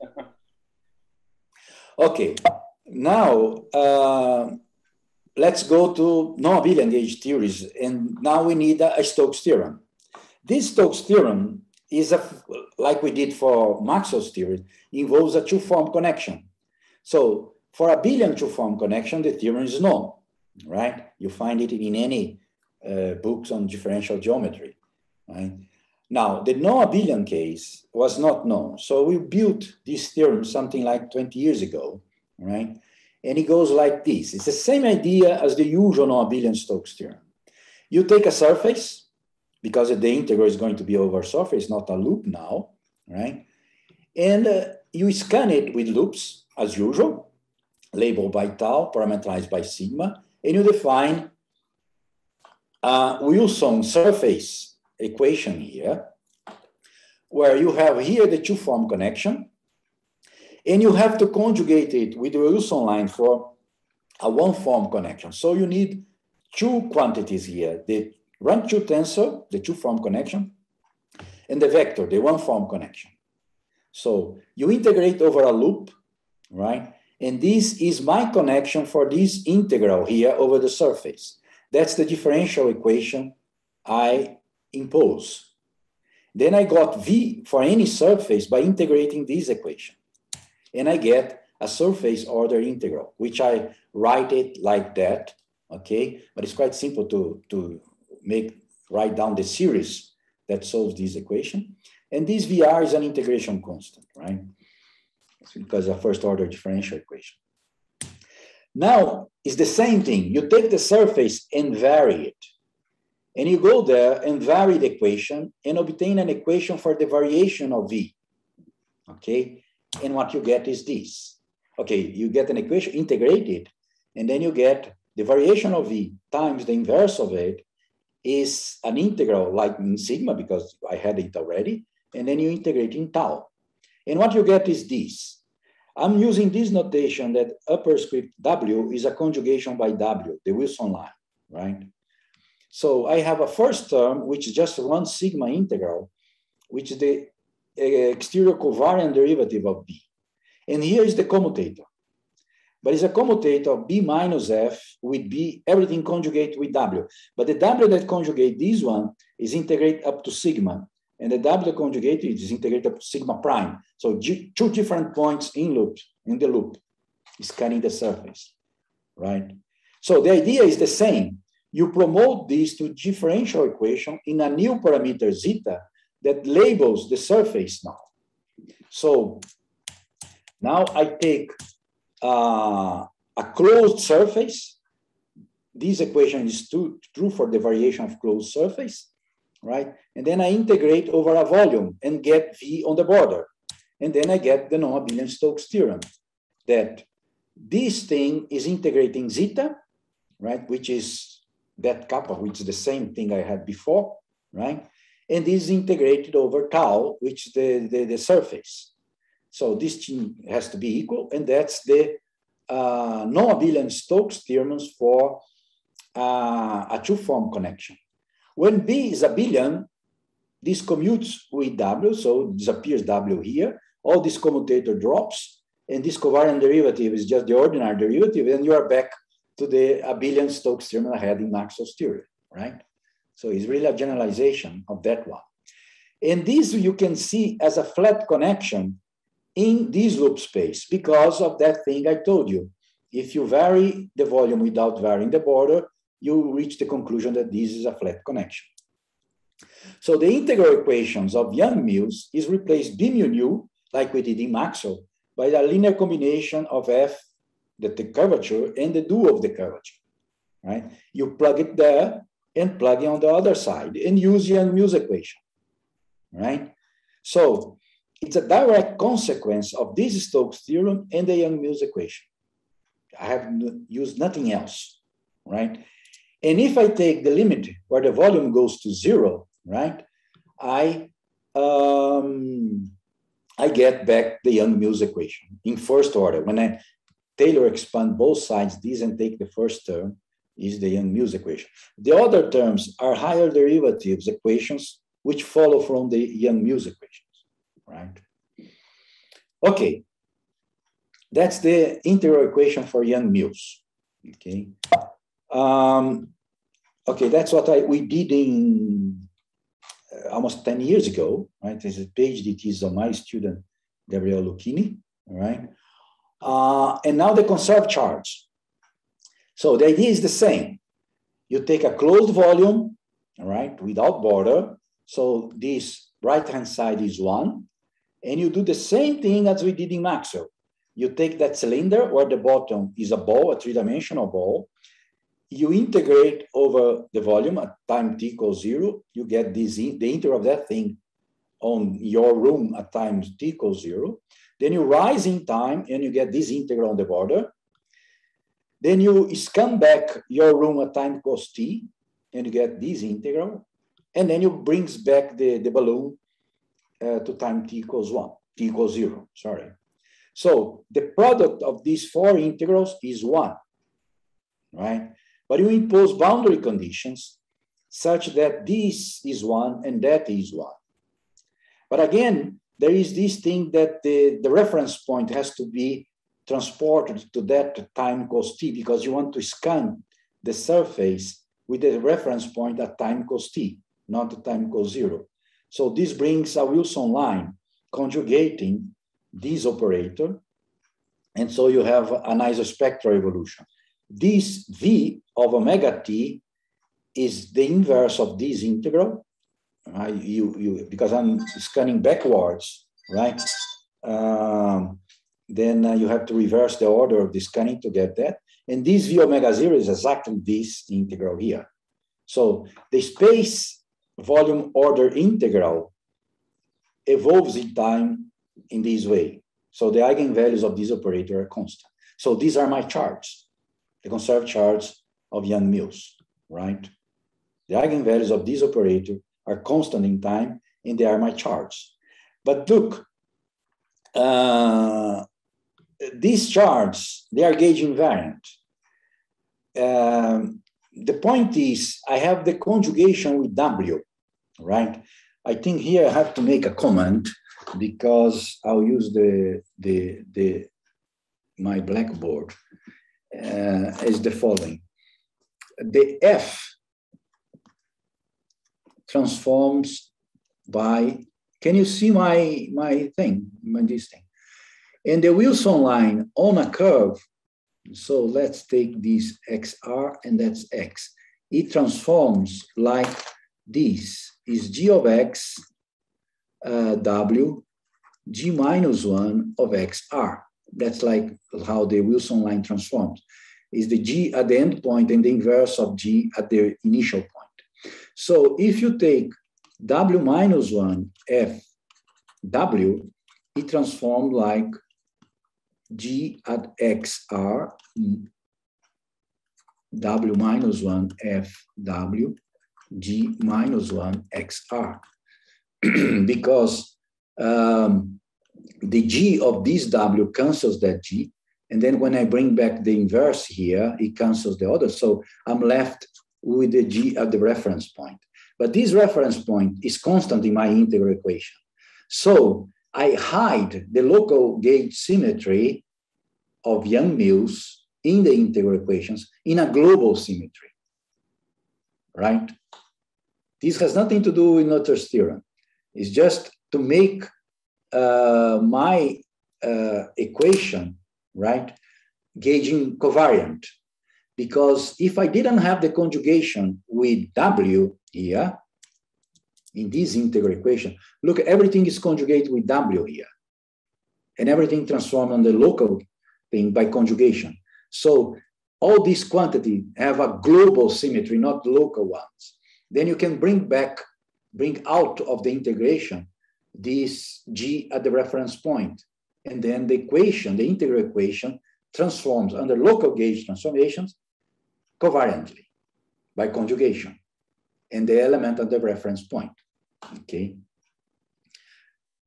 okay. Now, uh, let's go to non-abelian gauge theories. And now we need a, Stokes theorem. This Stokes theorem is a, like we did for Maxwell's theory, involves a two-form connection. So for a abelian two-form connection, the theorem is known, right? You find it in any uh, books on differential geometry, right? Now, the non-abelian case was not known. So we built this theorem something like 20 years ago, right? And it goes like this. It's the same idea as the usual non-abelian Stokes theorem. You take a surface, because the integral is going to be over surface, not a loop now, right? And uh, you scan it with loops as usual, labeled by tau, parameterized by sigma, and you define a Wilson surface equation here, where you have here the two-form connection, and you have to conjugate it with the Wilson line for a one-form connection. So you need two quantities here, the rank 2 tensor, the two-form connection, and the vector, the one-form connection. So you integrate over a loop, right? And this is my connection for this integral here over the surface. That's the differential equation I impose. Then I got V for any surface by integrating this equation. And I get a surface order integral, which I write it like that, okay? But it's quite simple to, to make write down the series that solves this equation. And this VR is an integration constant, right? It's because a first order differential equation. Now, it's the same thing. You take the surface and vary it. And you go there and vary the equation and obtain an equation for the variation of V. Okay? And what you get is this. Okay, you get an equation, integrated, and then you get the variation of V times the inverse of it is an integral like in sigma because I had it already, and then you integrate in tau. And what you get is this. I'm using this notation that upper script W is a conjugation by W, the Wilson line, right? So I have a first term, which is just one sigma integral, which is the exterior covariant derivative of B. And here is the commutator but it's a commutator of B minus F with B, everything conjugate with W. But the W that conjugate this one is integrate up to sigma, and the W conjugated is integrated up to sigma prime. So two different points in loop, in the loop, scanning the surface, right? So the idea is the same. you promote this to differential equation in a new parameter zeta that labels the surface now. So now I take uh, a closed surface. This equation is true, true for the variation of closed surface, right? And then I integrate over a volume and get V on the border. And then I get the non-abelian Stokes theorem that this thing is integrating zeta, right? Which is that kappa, which is the same thing I had before, right? And this is integrated over tau, which is the, the, the surface. So this thing has to be equal, and that's the uh, non-abelian Stokes theorems for uh, a two-form connection. When B is abelian, this commutes with W, so disappears W here. All this commutator drops, and this covariant derivative is just the ordinary derivative, and you are back to the abelian Stokes theorem I had in Maxwell's theory, right? So it's really a generalization of that one. And this you can see as a flat connection in this loop space because of that thing I told you. If you vary the volume without varying the border, you reach the conclusion that this is a flat connection. So the integral equations of Yang-Mills is replaced b mu nu, like we did in Maxwell, by a linear combination of f, the, the curvature, and the dual of the curvature, right? You plug it there and plug it on the other side and use Yang Mills equation, right? So it's a direct consequence of this Stokes theorem and the Yang Mills equation. I have used nothing else, right? And if I take the limit where the volume goes to zero, right, I um, I get back the Yang-Mills equation in first order. When I Taylor expand both sides, this and take the first term is the Yang-Mills equation. The other terms are higher derivatives equations which follow from the Yang-Mills equations, right? Okay, that's the integral equation for Yang-Mills, okay? Um, okay, that's what I, we did in uh, almost 10 years ago, right? This is a PhD thesis of my student, Gabriel Luchini, right? Uh, and now the conserved charge. So the idea is the same. You take a closed volume, right, without border. So this right-hand side is one, and you do the same thing as we did in Maxwell. You take that cylinder where the bottom is a ball, a three-dimensional ball. You integrate over the volume at time t equals zero. You get this the integral of that thing on your room at time t equals zero. Then you rise in time and you get this integral on the border. Then you scan back your room at time cos t and you get this integral. And then you brings back the, the balloon uh, to time t equals one, t equals zero, sorry. So the product of these four integrals is one, right? But you impose boundary conditions such that this is one and that is one. But again, there is this thing that the, the reference point has to be transported to that time cos t because you want to scan the surface with the reference point at time cos t, not at time cos zero. So this brings a Wilson line conjugating this operator. And so you have an isospectral evolution. This V of omega t is the inverse of this integral. Uh, you, you, because I'm scanning backwards, right? Um, then uh, you have to reverse the order of the scanning to get that. And this V omega zero is exactly this integral here. So the space volume order integral evolves in time in this way. So the eigenvalues of this operator are constant. So these are my charts, the conserved charts of Yang-Mills, right? The eigenvalues of this operator are constant in time, and they are my charts. But look, uh, these charts, they are gauge invariant. Um, the point is, I have the conjugation with W right? I think here I have to make a comment because I'll use the, the, the, my blackboard uh, as the following. The F transforms by, can you see my, my thing, my, this thing? And the Wilson line on a curve, so let's take this XR and that's X. it transforms like this is g of x uh, w g minus 1 of xr. That's like how the Wilson line transforms. Is the g at the end point and the inverse of g at the initial point. So if you take w minus 1 f w, it transforms like g at xr w minus 1 f w g minus 1 xr because um, the g of this w cancels that g and then when I bring back the inverse here, it cancels the other. So I'm left with the g at the reference point. But this reference point is constant in my integral equation. So I hide the local gauge symmetry of Yang Mills in the integral equations in a global symmetry, right? This has nothing to do with Noether's theorem. It's just to make uh, my uh, equation, right, gauging covariant. Because if I didn't have the conjugation with W here, in this integral equation, look, everything is conjugated with W here. And everything transformed on the local thing by conjugation. So all these quantity have a global symmetry, not local ones. Then you can bring back, bring out of the integration this g at the reference point. And then the equation, the integral equation, transforms under local gauge transformations covariantly by conjugation and the element at the reference point. Okay.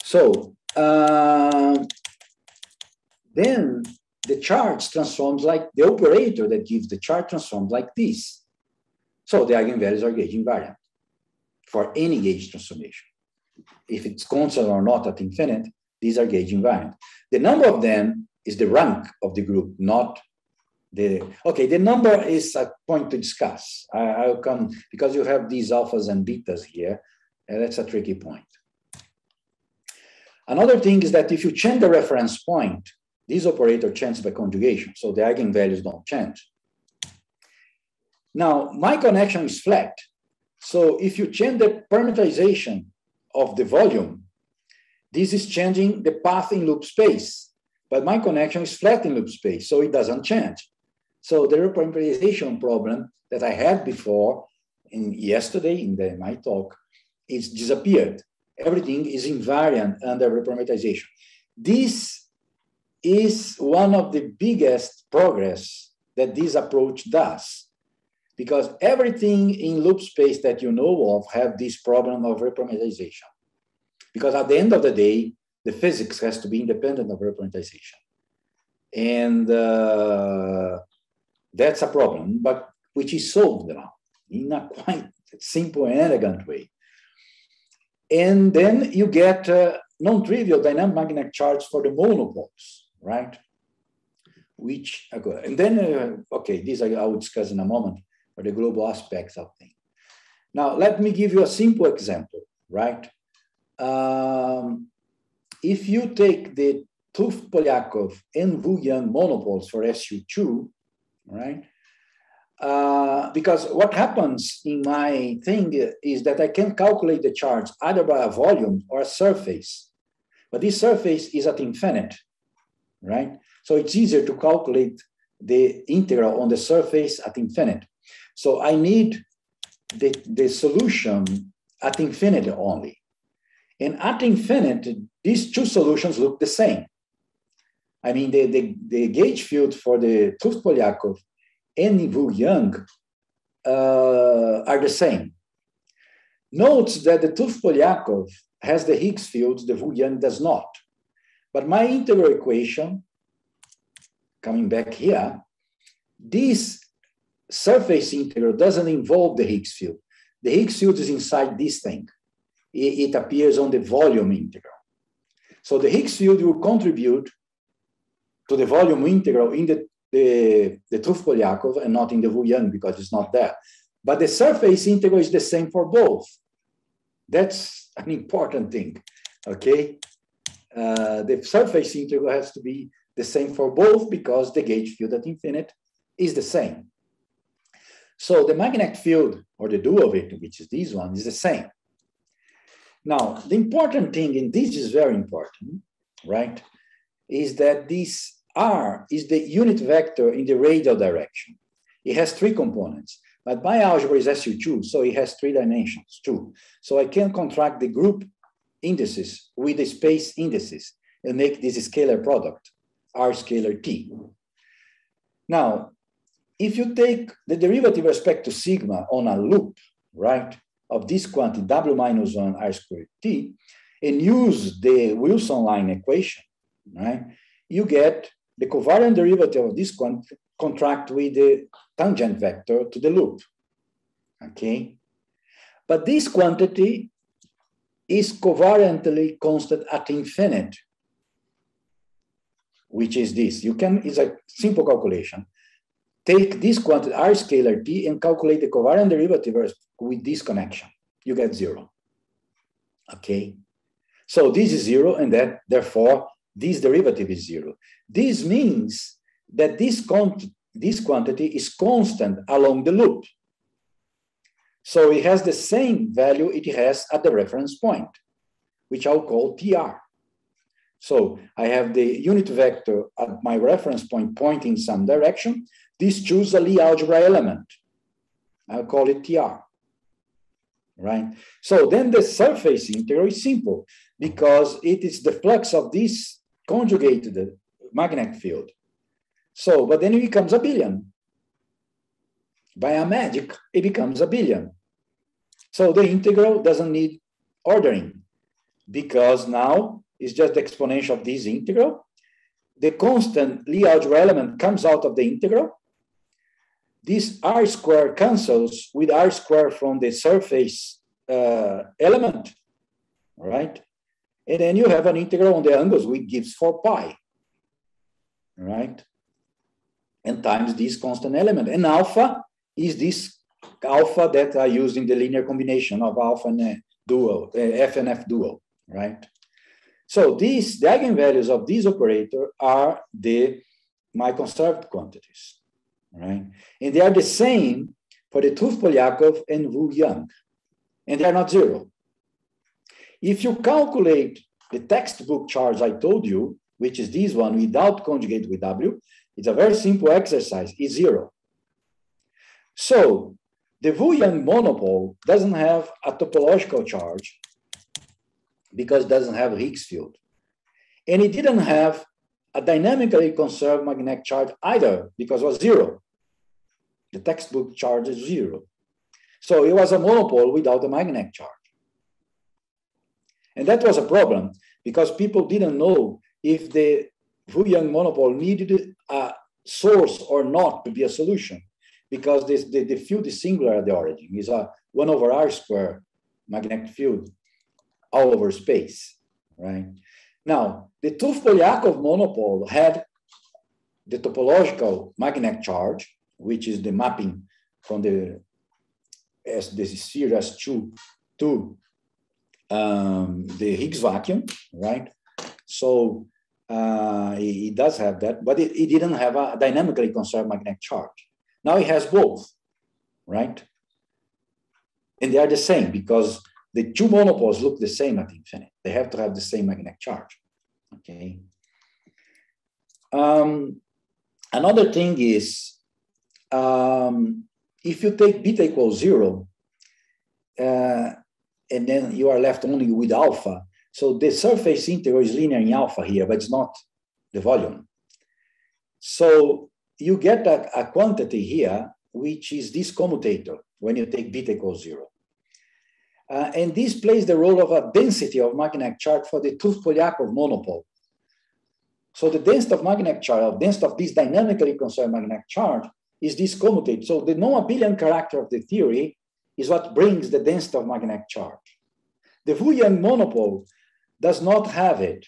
So uh, then the charge transforms like the operator that gives the charge transforms like this. So the eigenvalues are gauge invariant for any gauge transformation. If it's constant or not at infinite, these are gauge invariant. The number of them is the rank of the group, not the, okay, the number is a point to discuss. I, I'll come, because you have these alphas and betas here, and that's a tricky point. Another thing is that if you change the reference point, this operator changes by conjugation, so the eigenvalues don't change. Now, my connection is flat. So if you change the parameterization of the volume, this is changing the path in loop space. But my connection is flat in loop space, so it doesn't change. So the reparameterization problem that I had before in yesterday in the, my talk is disappeared. Everything is invariant under reparameterization. This is one of the biggest progress that this approach does because everything in loop space that you know of have this problem of reparameterization because at the end of the day the physics has to be independent of reparameterization and uh, that's a problem but which is solved now in a quite simple and elegant way and then you get uh, non-trivial dynamic magnetic charge for the monopoles right? Which, and then, uh, okay, these I, I will discuss in a moment, are the global aspects of things. Now, let me give you a simple example, right? Um, if you take the 't Hooft-Polyakov and Wu-Yang monopoles for SU2, right? Uh, because what happens in my thing is that I can calculate the charge either by a volume or a surface, but this surface is at infinite right? So it's easier to calculate the integral on the surface at infinite. So I need the, the solution at infinity only. And at infinite, these two solutions look the same. I mean, the, the, the gauge field for the 't Hooft-Polyakov and Wu-Yang uh, are the same. Note that the 't Hooft-Polyakov has the Higgs field, the Wu-Yang does not. But my integral equation, coming back here, this surface integral doesn't involve the Higgs field. The Higgs field is inside this thing. It, it appears on the volume integral. So the Higgs field will contribute to the volume integral in the, the, the 't Hooft-Polyakov and not in the Wu-Yang because it's not there. But the surface integral is the same for both. That's an important thing, okay? uh, the surface integral has to be the same for both because the gauge field at infinite is the same. So the magnetic field, or the dual of it, which is this one, is the same. Now, the important thing, and this is very important, right, is that this R is the unit vector in the radial direction. It has three components, but my algebra is SU2, so it has three dimensions too. So I can contract the group indices with the space indices and make this scalar product, R scalar T. Now, if you take the derivative respect to sigma on a loop, right, of this quantity W minus one R squared T, and use the Wilson line equation, right, you get the covariant derivative of this quantity contract with the tangent vector to the loop, okay? But this quantity is covariantly constant at infinite, which is this. You can, it's a simple calculation. Take this quantity, R scalar T, and calculate the covariant derivative with this connection. You get zero, okay? So this is zero, and that therefore this derivative is zero. This means that this, this quantity is constant along the loop. So it has the same value it has at the reference point, which I'll call TR. So I have the unit vector at my reference point pointing some direction. This chooses a Lie algebra element. I'll call it TR. Right? So then the surface integral is simple because it is the flux of this conjugated the magnetic field. So, but then it becomes abelian. by a magic, it becomes abelian. So the integral doesn't need ordering because now it's just the exponential of this integral. The constant Lie algebra element comes out of the integral. This r square cancels with r square from the surface uh, element, right? And then you have an integral on the angles, which gives 4 pi, right? And times this constant element. And alpha is this alpha that I used in the linear combination of alpha and uh, dual, uh, F and F dual, right? So these, the eigenvalues of this operator are the my conserved quantities, right? And they are the same for the 't Hooft-Polyakov and Wu-Yang, and they are not zero. If you calculate the textbook charge I told you, which is this one without conjugate with W, it's a very simple exercise, it's zero. So the Wu-Yang monopole doesn't have a topological charge because it doesn't have a Higgs field. And it didn't have a dynamically conserved magnetic charge either because it was zero. The textbook charge is zero. So it was a monopole without a magnetic charge. And that was a problem because people didn't know if the Wu-Yang monopole needed a source or not to be a solution because this, the, the field is singular at the origin. It's a 1 over r square magnetic field all over space, right? Now, the 't Hooft-Polyakov monopole had the topological magnetic charge, which is the mapping from the as the sphere S2 to um, the Higgs vacuum, right? So uh, it, it, does have that, but it, it didn't have a dynamically conserved magnetic charge. Now it has both, right? And they are the same because the two monopoles look the same at infinity. They have to have the same magnetic charge, okay? Um, another thing is, um, if you take beta equals zero, uh, and then you are left only with alpha. So the surface integral is linear in alpha here, but it's not the volume. So you get a, a quantity here, which is this commutator when you take beta equals zero. Uh, and this plays the role of a density of magnetic charge for the 't Hooft-Polyakov monopole. So the density of magnetic charge, density of this dynamically conserved magnetic charge is this commutator. So the non-abelian character of the theory is what brings the density of magnetic charge. The Wu-Yang monopole does not have it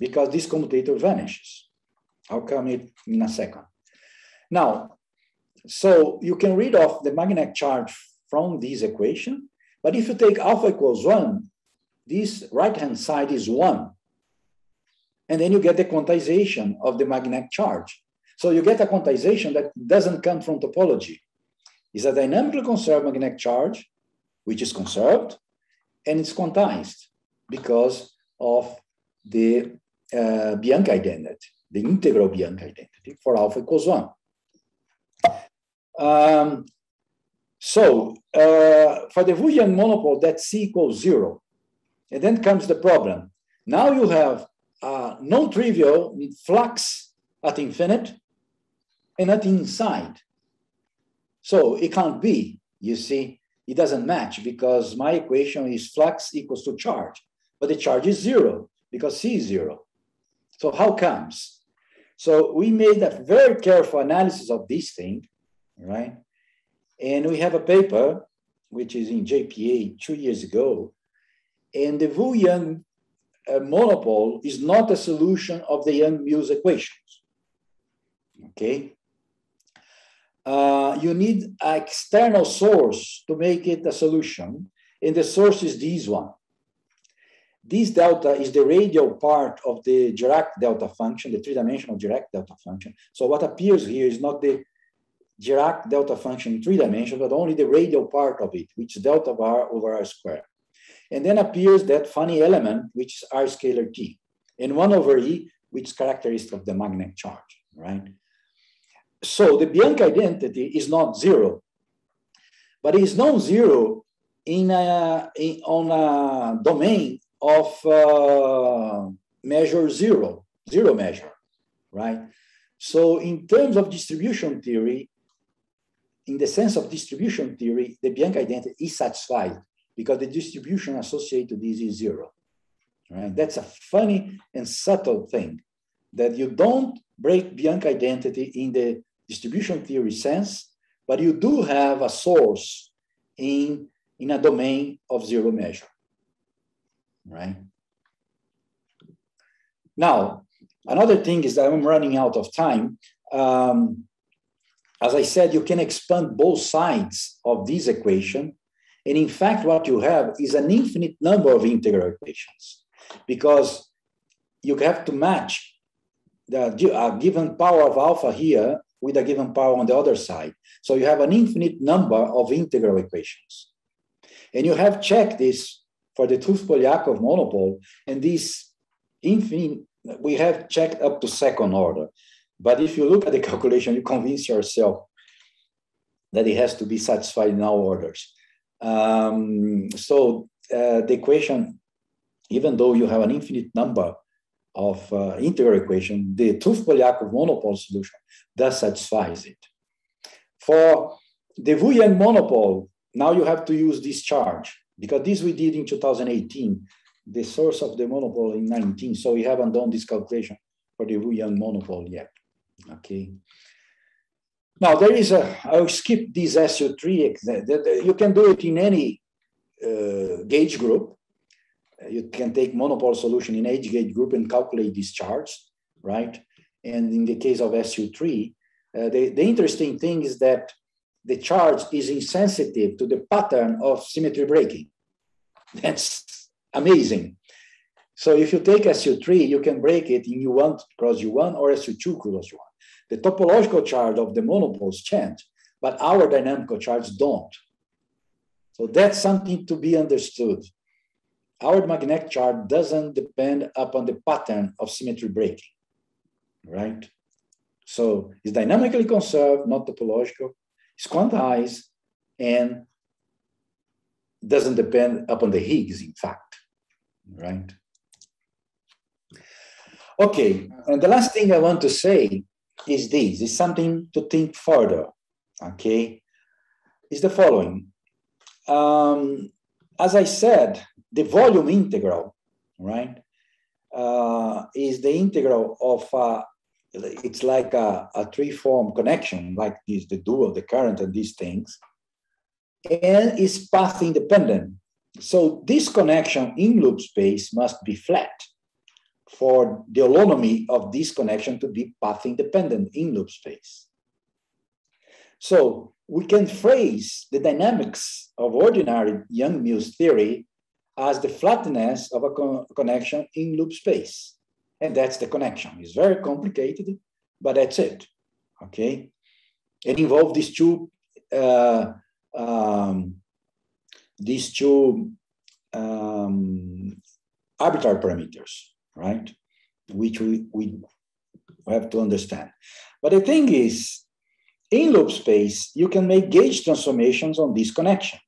because this commutator vanishes. I'll come it in a second. Now, so you can read off the magnetic charge from this equation, but if you take alpha equals one, this right-hand side is one. And then you get the quantization of the magnetic charge. So you get a quantization that doesn't come from topology. It's a dynamically conserved magnetic charge, which is conserved, and it's quantized because of the uh, Bianchi identity, the integral Bianchi identity for alpha equals one. Um, so uh, for the Wu-Yang monopole, that C equals zero. And then comes the problem. Now you have a non-trivial flux at infinite and at inside. So it can't be, you see, it doesn't match because my equation is flux equals to charge, but the charge is zero because C is zero. So how comes? So we made a very careful analysis of this thing, right? And we have a paper, which is in JPA two years ago, and the Wu-Yang uh, monopole is not a solution of the Yang-Mills equations. Okay? Uh, you need an external source to make it a solution, and the source is this one. This delta is the radial part of the Dirac delta function, the three-dimensional Dirac delta function. So what appears here is not the Dirac delta function in three dimensions, but only the radial part of it, which is delta bar over r squared. And then appears that funny element, which is r scalar t, and 1 over e, which is characteristic of the magnetic charge, right? So the Bianchi identity is not zero, but it is non-zero in, a, in on a domain of uh, measure zero, zero measure, right? So in terms of distribution theory, in the sense of distribution theory, the Bianchi identity is satisfied because the distribution associated to this is zero. Right? That's a funny and subtle thing that you don't break Bianchi identity in the distribution theory sense, but you do have a source in, in a domain of zero measure. Right? Now, another thing is that I'm running out of time. Um, as I said, you can expand both sides of this equation. And in fact, what you have is an infinite number of integral equations because you have to match the a given power of alpha here with a given power on the other side. So you have an infinite number of integral equations. And you have checked this for the 't Hooft-Polyakov monopole, and this infinite, we have checked up to second order. But if you look at the calculation, you convince yourself that it has to be satisfied in all orders. Um, so uh, the equation, even though you have an infinite number of uh, integral equation, the 't Hooft-Polyakov monopole solution does satisfies it. For the Wu-Yang monopole, now you have to use this charge because this we did in 2018, the source of the monopole in 19. So we haven't done this calculation for the Wu-Yang monopole yet. Okay. Now there is a, I'll skip this SU3, you can do it in any uh, gauge group. You can take monopole solution in each gauge group and calculate this charge, right? And in the case of SU3, uh, the, the interesting thing is that the charge is insensitive to the pattern of symmetry breaking. That's amazing. So if you take SU3, you can break it in U1 cross U1 or SU2 cross U1. The topological charge of the monopoles change, but our dynamical charge don't. So that's something to be understood. Our magnetic charge doesn't depend upon the pattern of symmetry breaking, right? So it's dynamically conserved, not topological. It's quantized and doesn't depend upon the Higgs, in fact, right? Okay, and the last thing I want to say is this, is something to think further, okay? Is the following. Um, as I said, the volume integral, right, uh, is the integral of, uh, it's like a, a three-form connection, like this, the dual, the current, and these things, and is path independent. So this connection in loop space must be flat for the holonomy of this connection to be path independent in loop space. So we can phrase the dynamics of ordinary Yang-Mills theory as the flatness of a co connection in loop space. And that's the connection. It's very complicated, but that's it. Okay. It involves these two uh, um, these two um, arbitrary parameters, right? Which we, we have to understand. But the thing is, in loop space, you can make gauge transformations on this connection.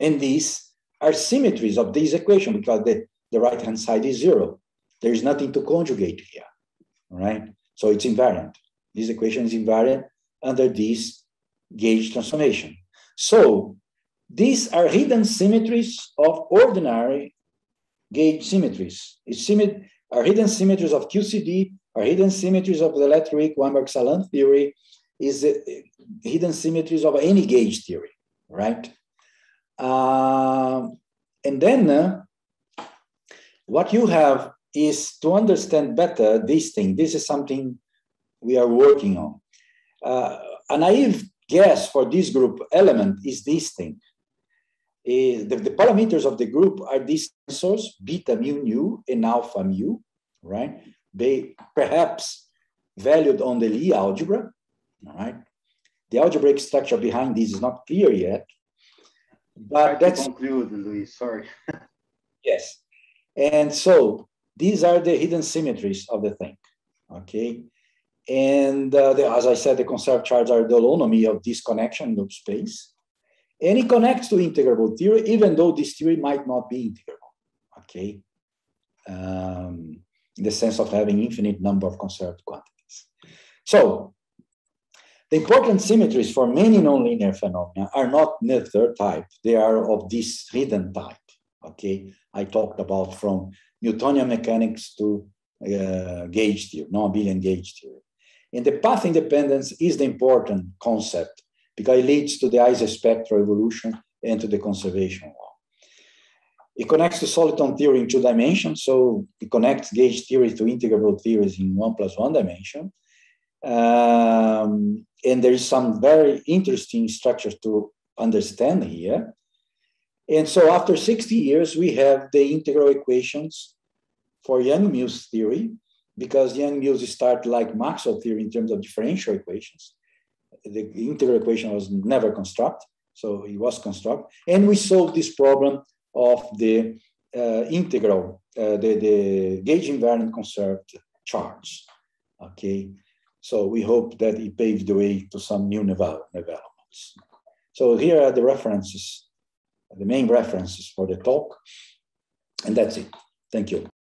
And these are symmetries of this equation because the, the right-hand side is zero. There is nothing to conjugate here, right? So it's invariant. This equation is invariant under this gauge transformation. So these are hidden symmetries of ordinary gauge symmetries. It's symmet are hidden symmetries of QCD, are hidden symmetries of the electric Weinberg-Salam theory, is uh, hidden symmetries of any gauge theory, right? Uh, and then uh, what you have is to understand better this thing. This is something we are working on. Uh, a naive guess for this group element is this thing. Is the, the, parameters of the group are these tensors, beta mu nu and alpha mu, right? They perhaps valued on the Lie algebra, all right? The algebraic structure behind this is not clear yet, but that's conclude, Luiz. Sorry. yes, and so these are the hidden symmetries of the thing. Okay, and uh, the, as I said, the conserved charges are the holonomy of this connection loop space. And it connects to integrable theory, even though this theory might not be integrable. Okay, um, in the sense of having infinite number of conserved quantities. So the important symmetries for many nonlinear phenomena are not Noether type, they are of this hidden type. Okay, I talked about from Newtonian mechanics to uh, gauge theory, non-abelian gauge theory. And the path independence is the important concept because it leads to the isospectral evolution and to the conservation law. It connects to soliton theory in two dimensions, so it connects gauge theory to integrable theories in one plus one dimension. Um, and there is some very interesting structures to understand here. And so after 60 years, we have the integral equations for Yang-Mills theory, because Yang-Mills start like Maxwell theory in terms of differential equations. The integral equation was never constructed, so it was constructed. And we solved this problem of the uh, integral, uh, the, the gauge invariant conserved charge. Okay, so we hope that it paved the way to some new developments. So here are the references, the main references for the talk. And that's it. Thank you.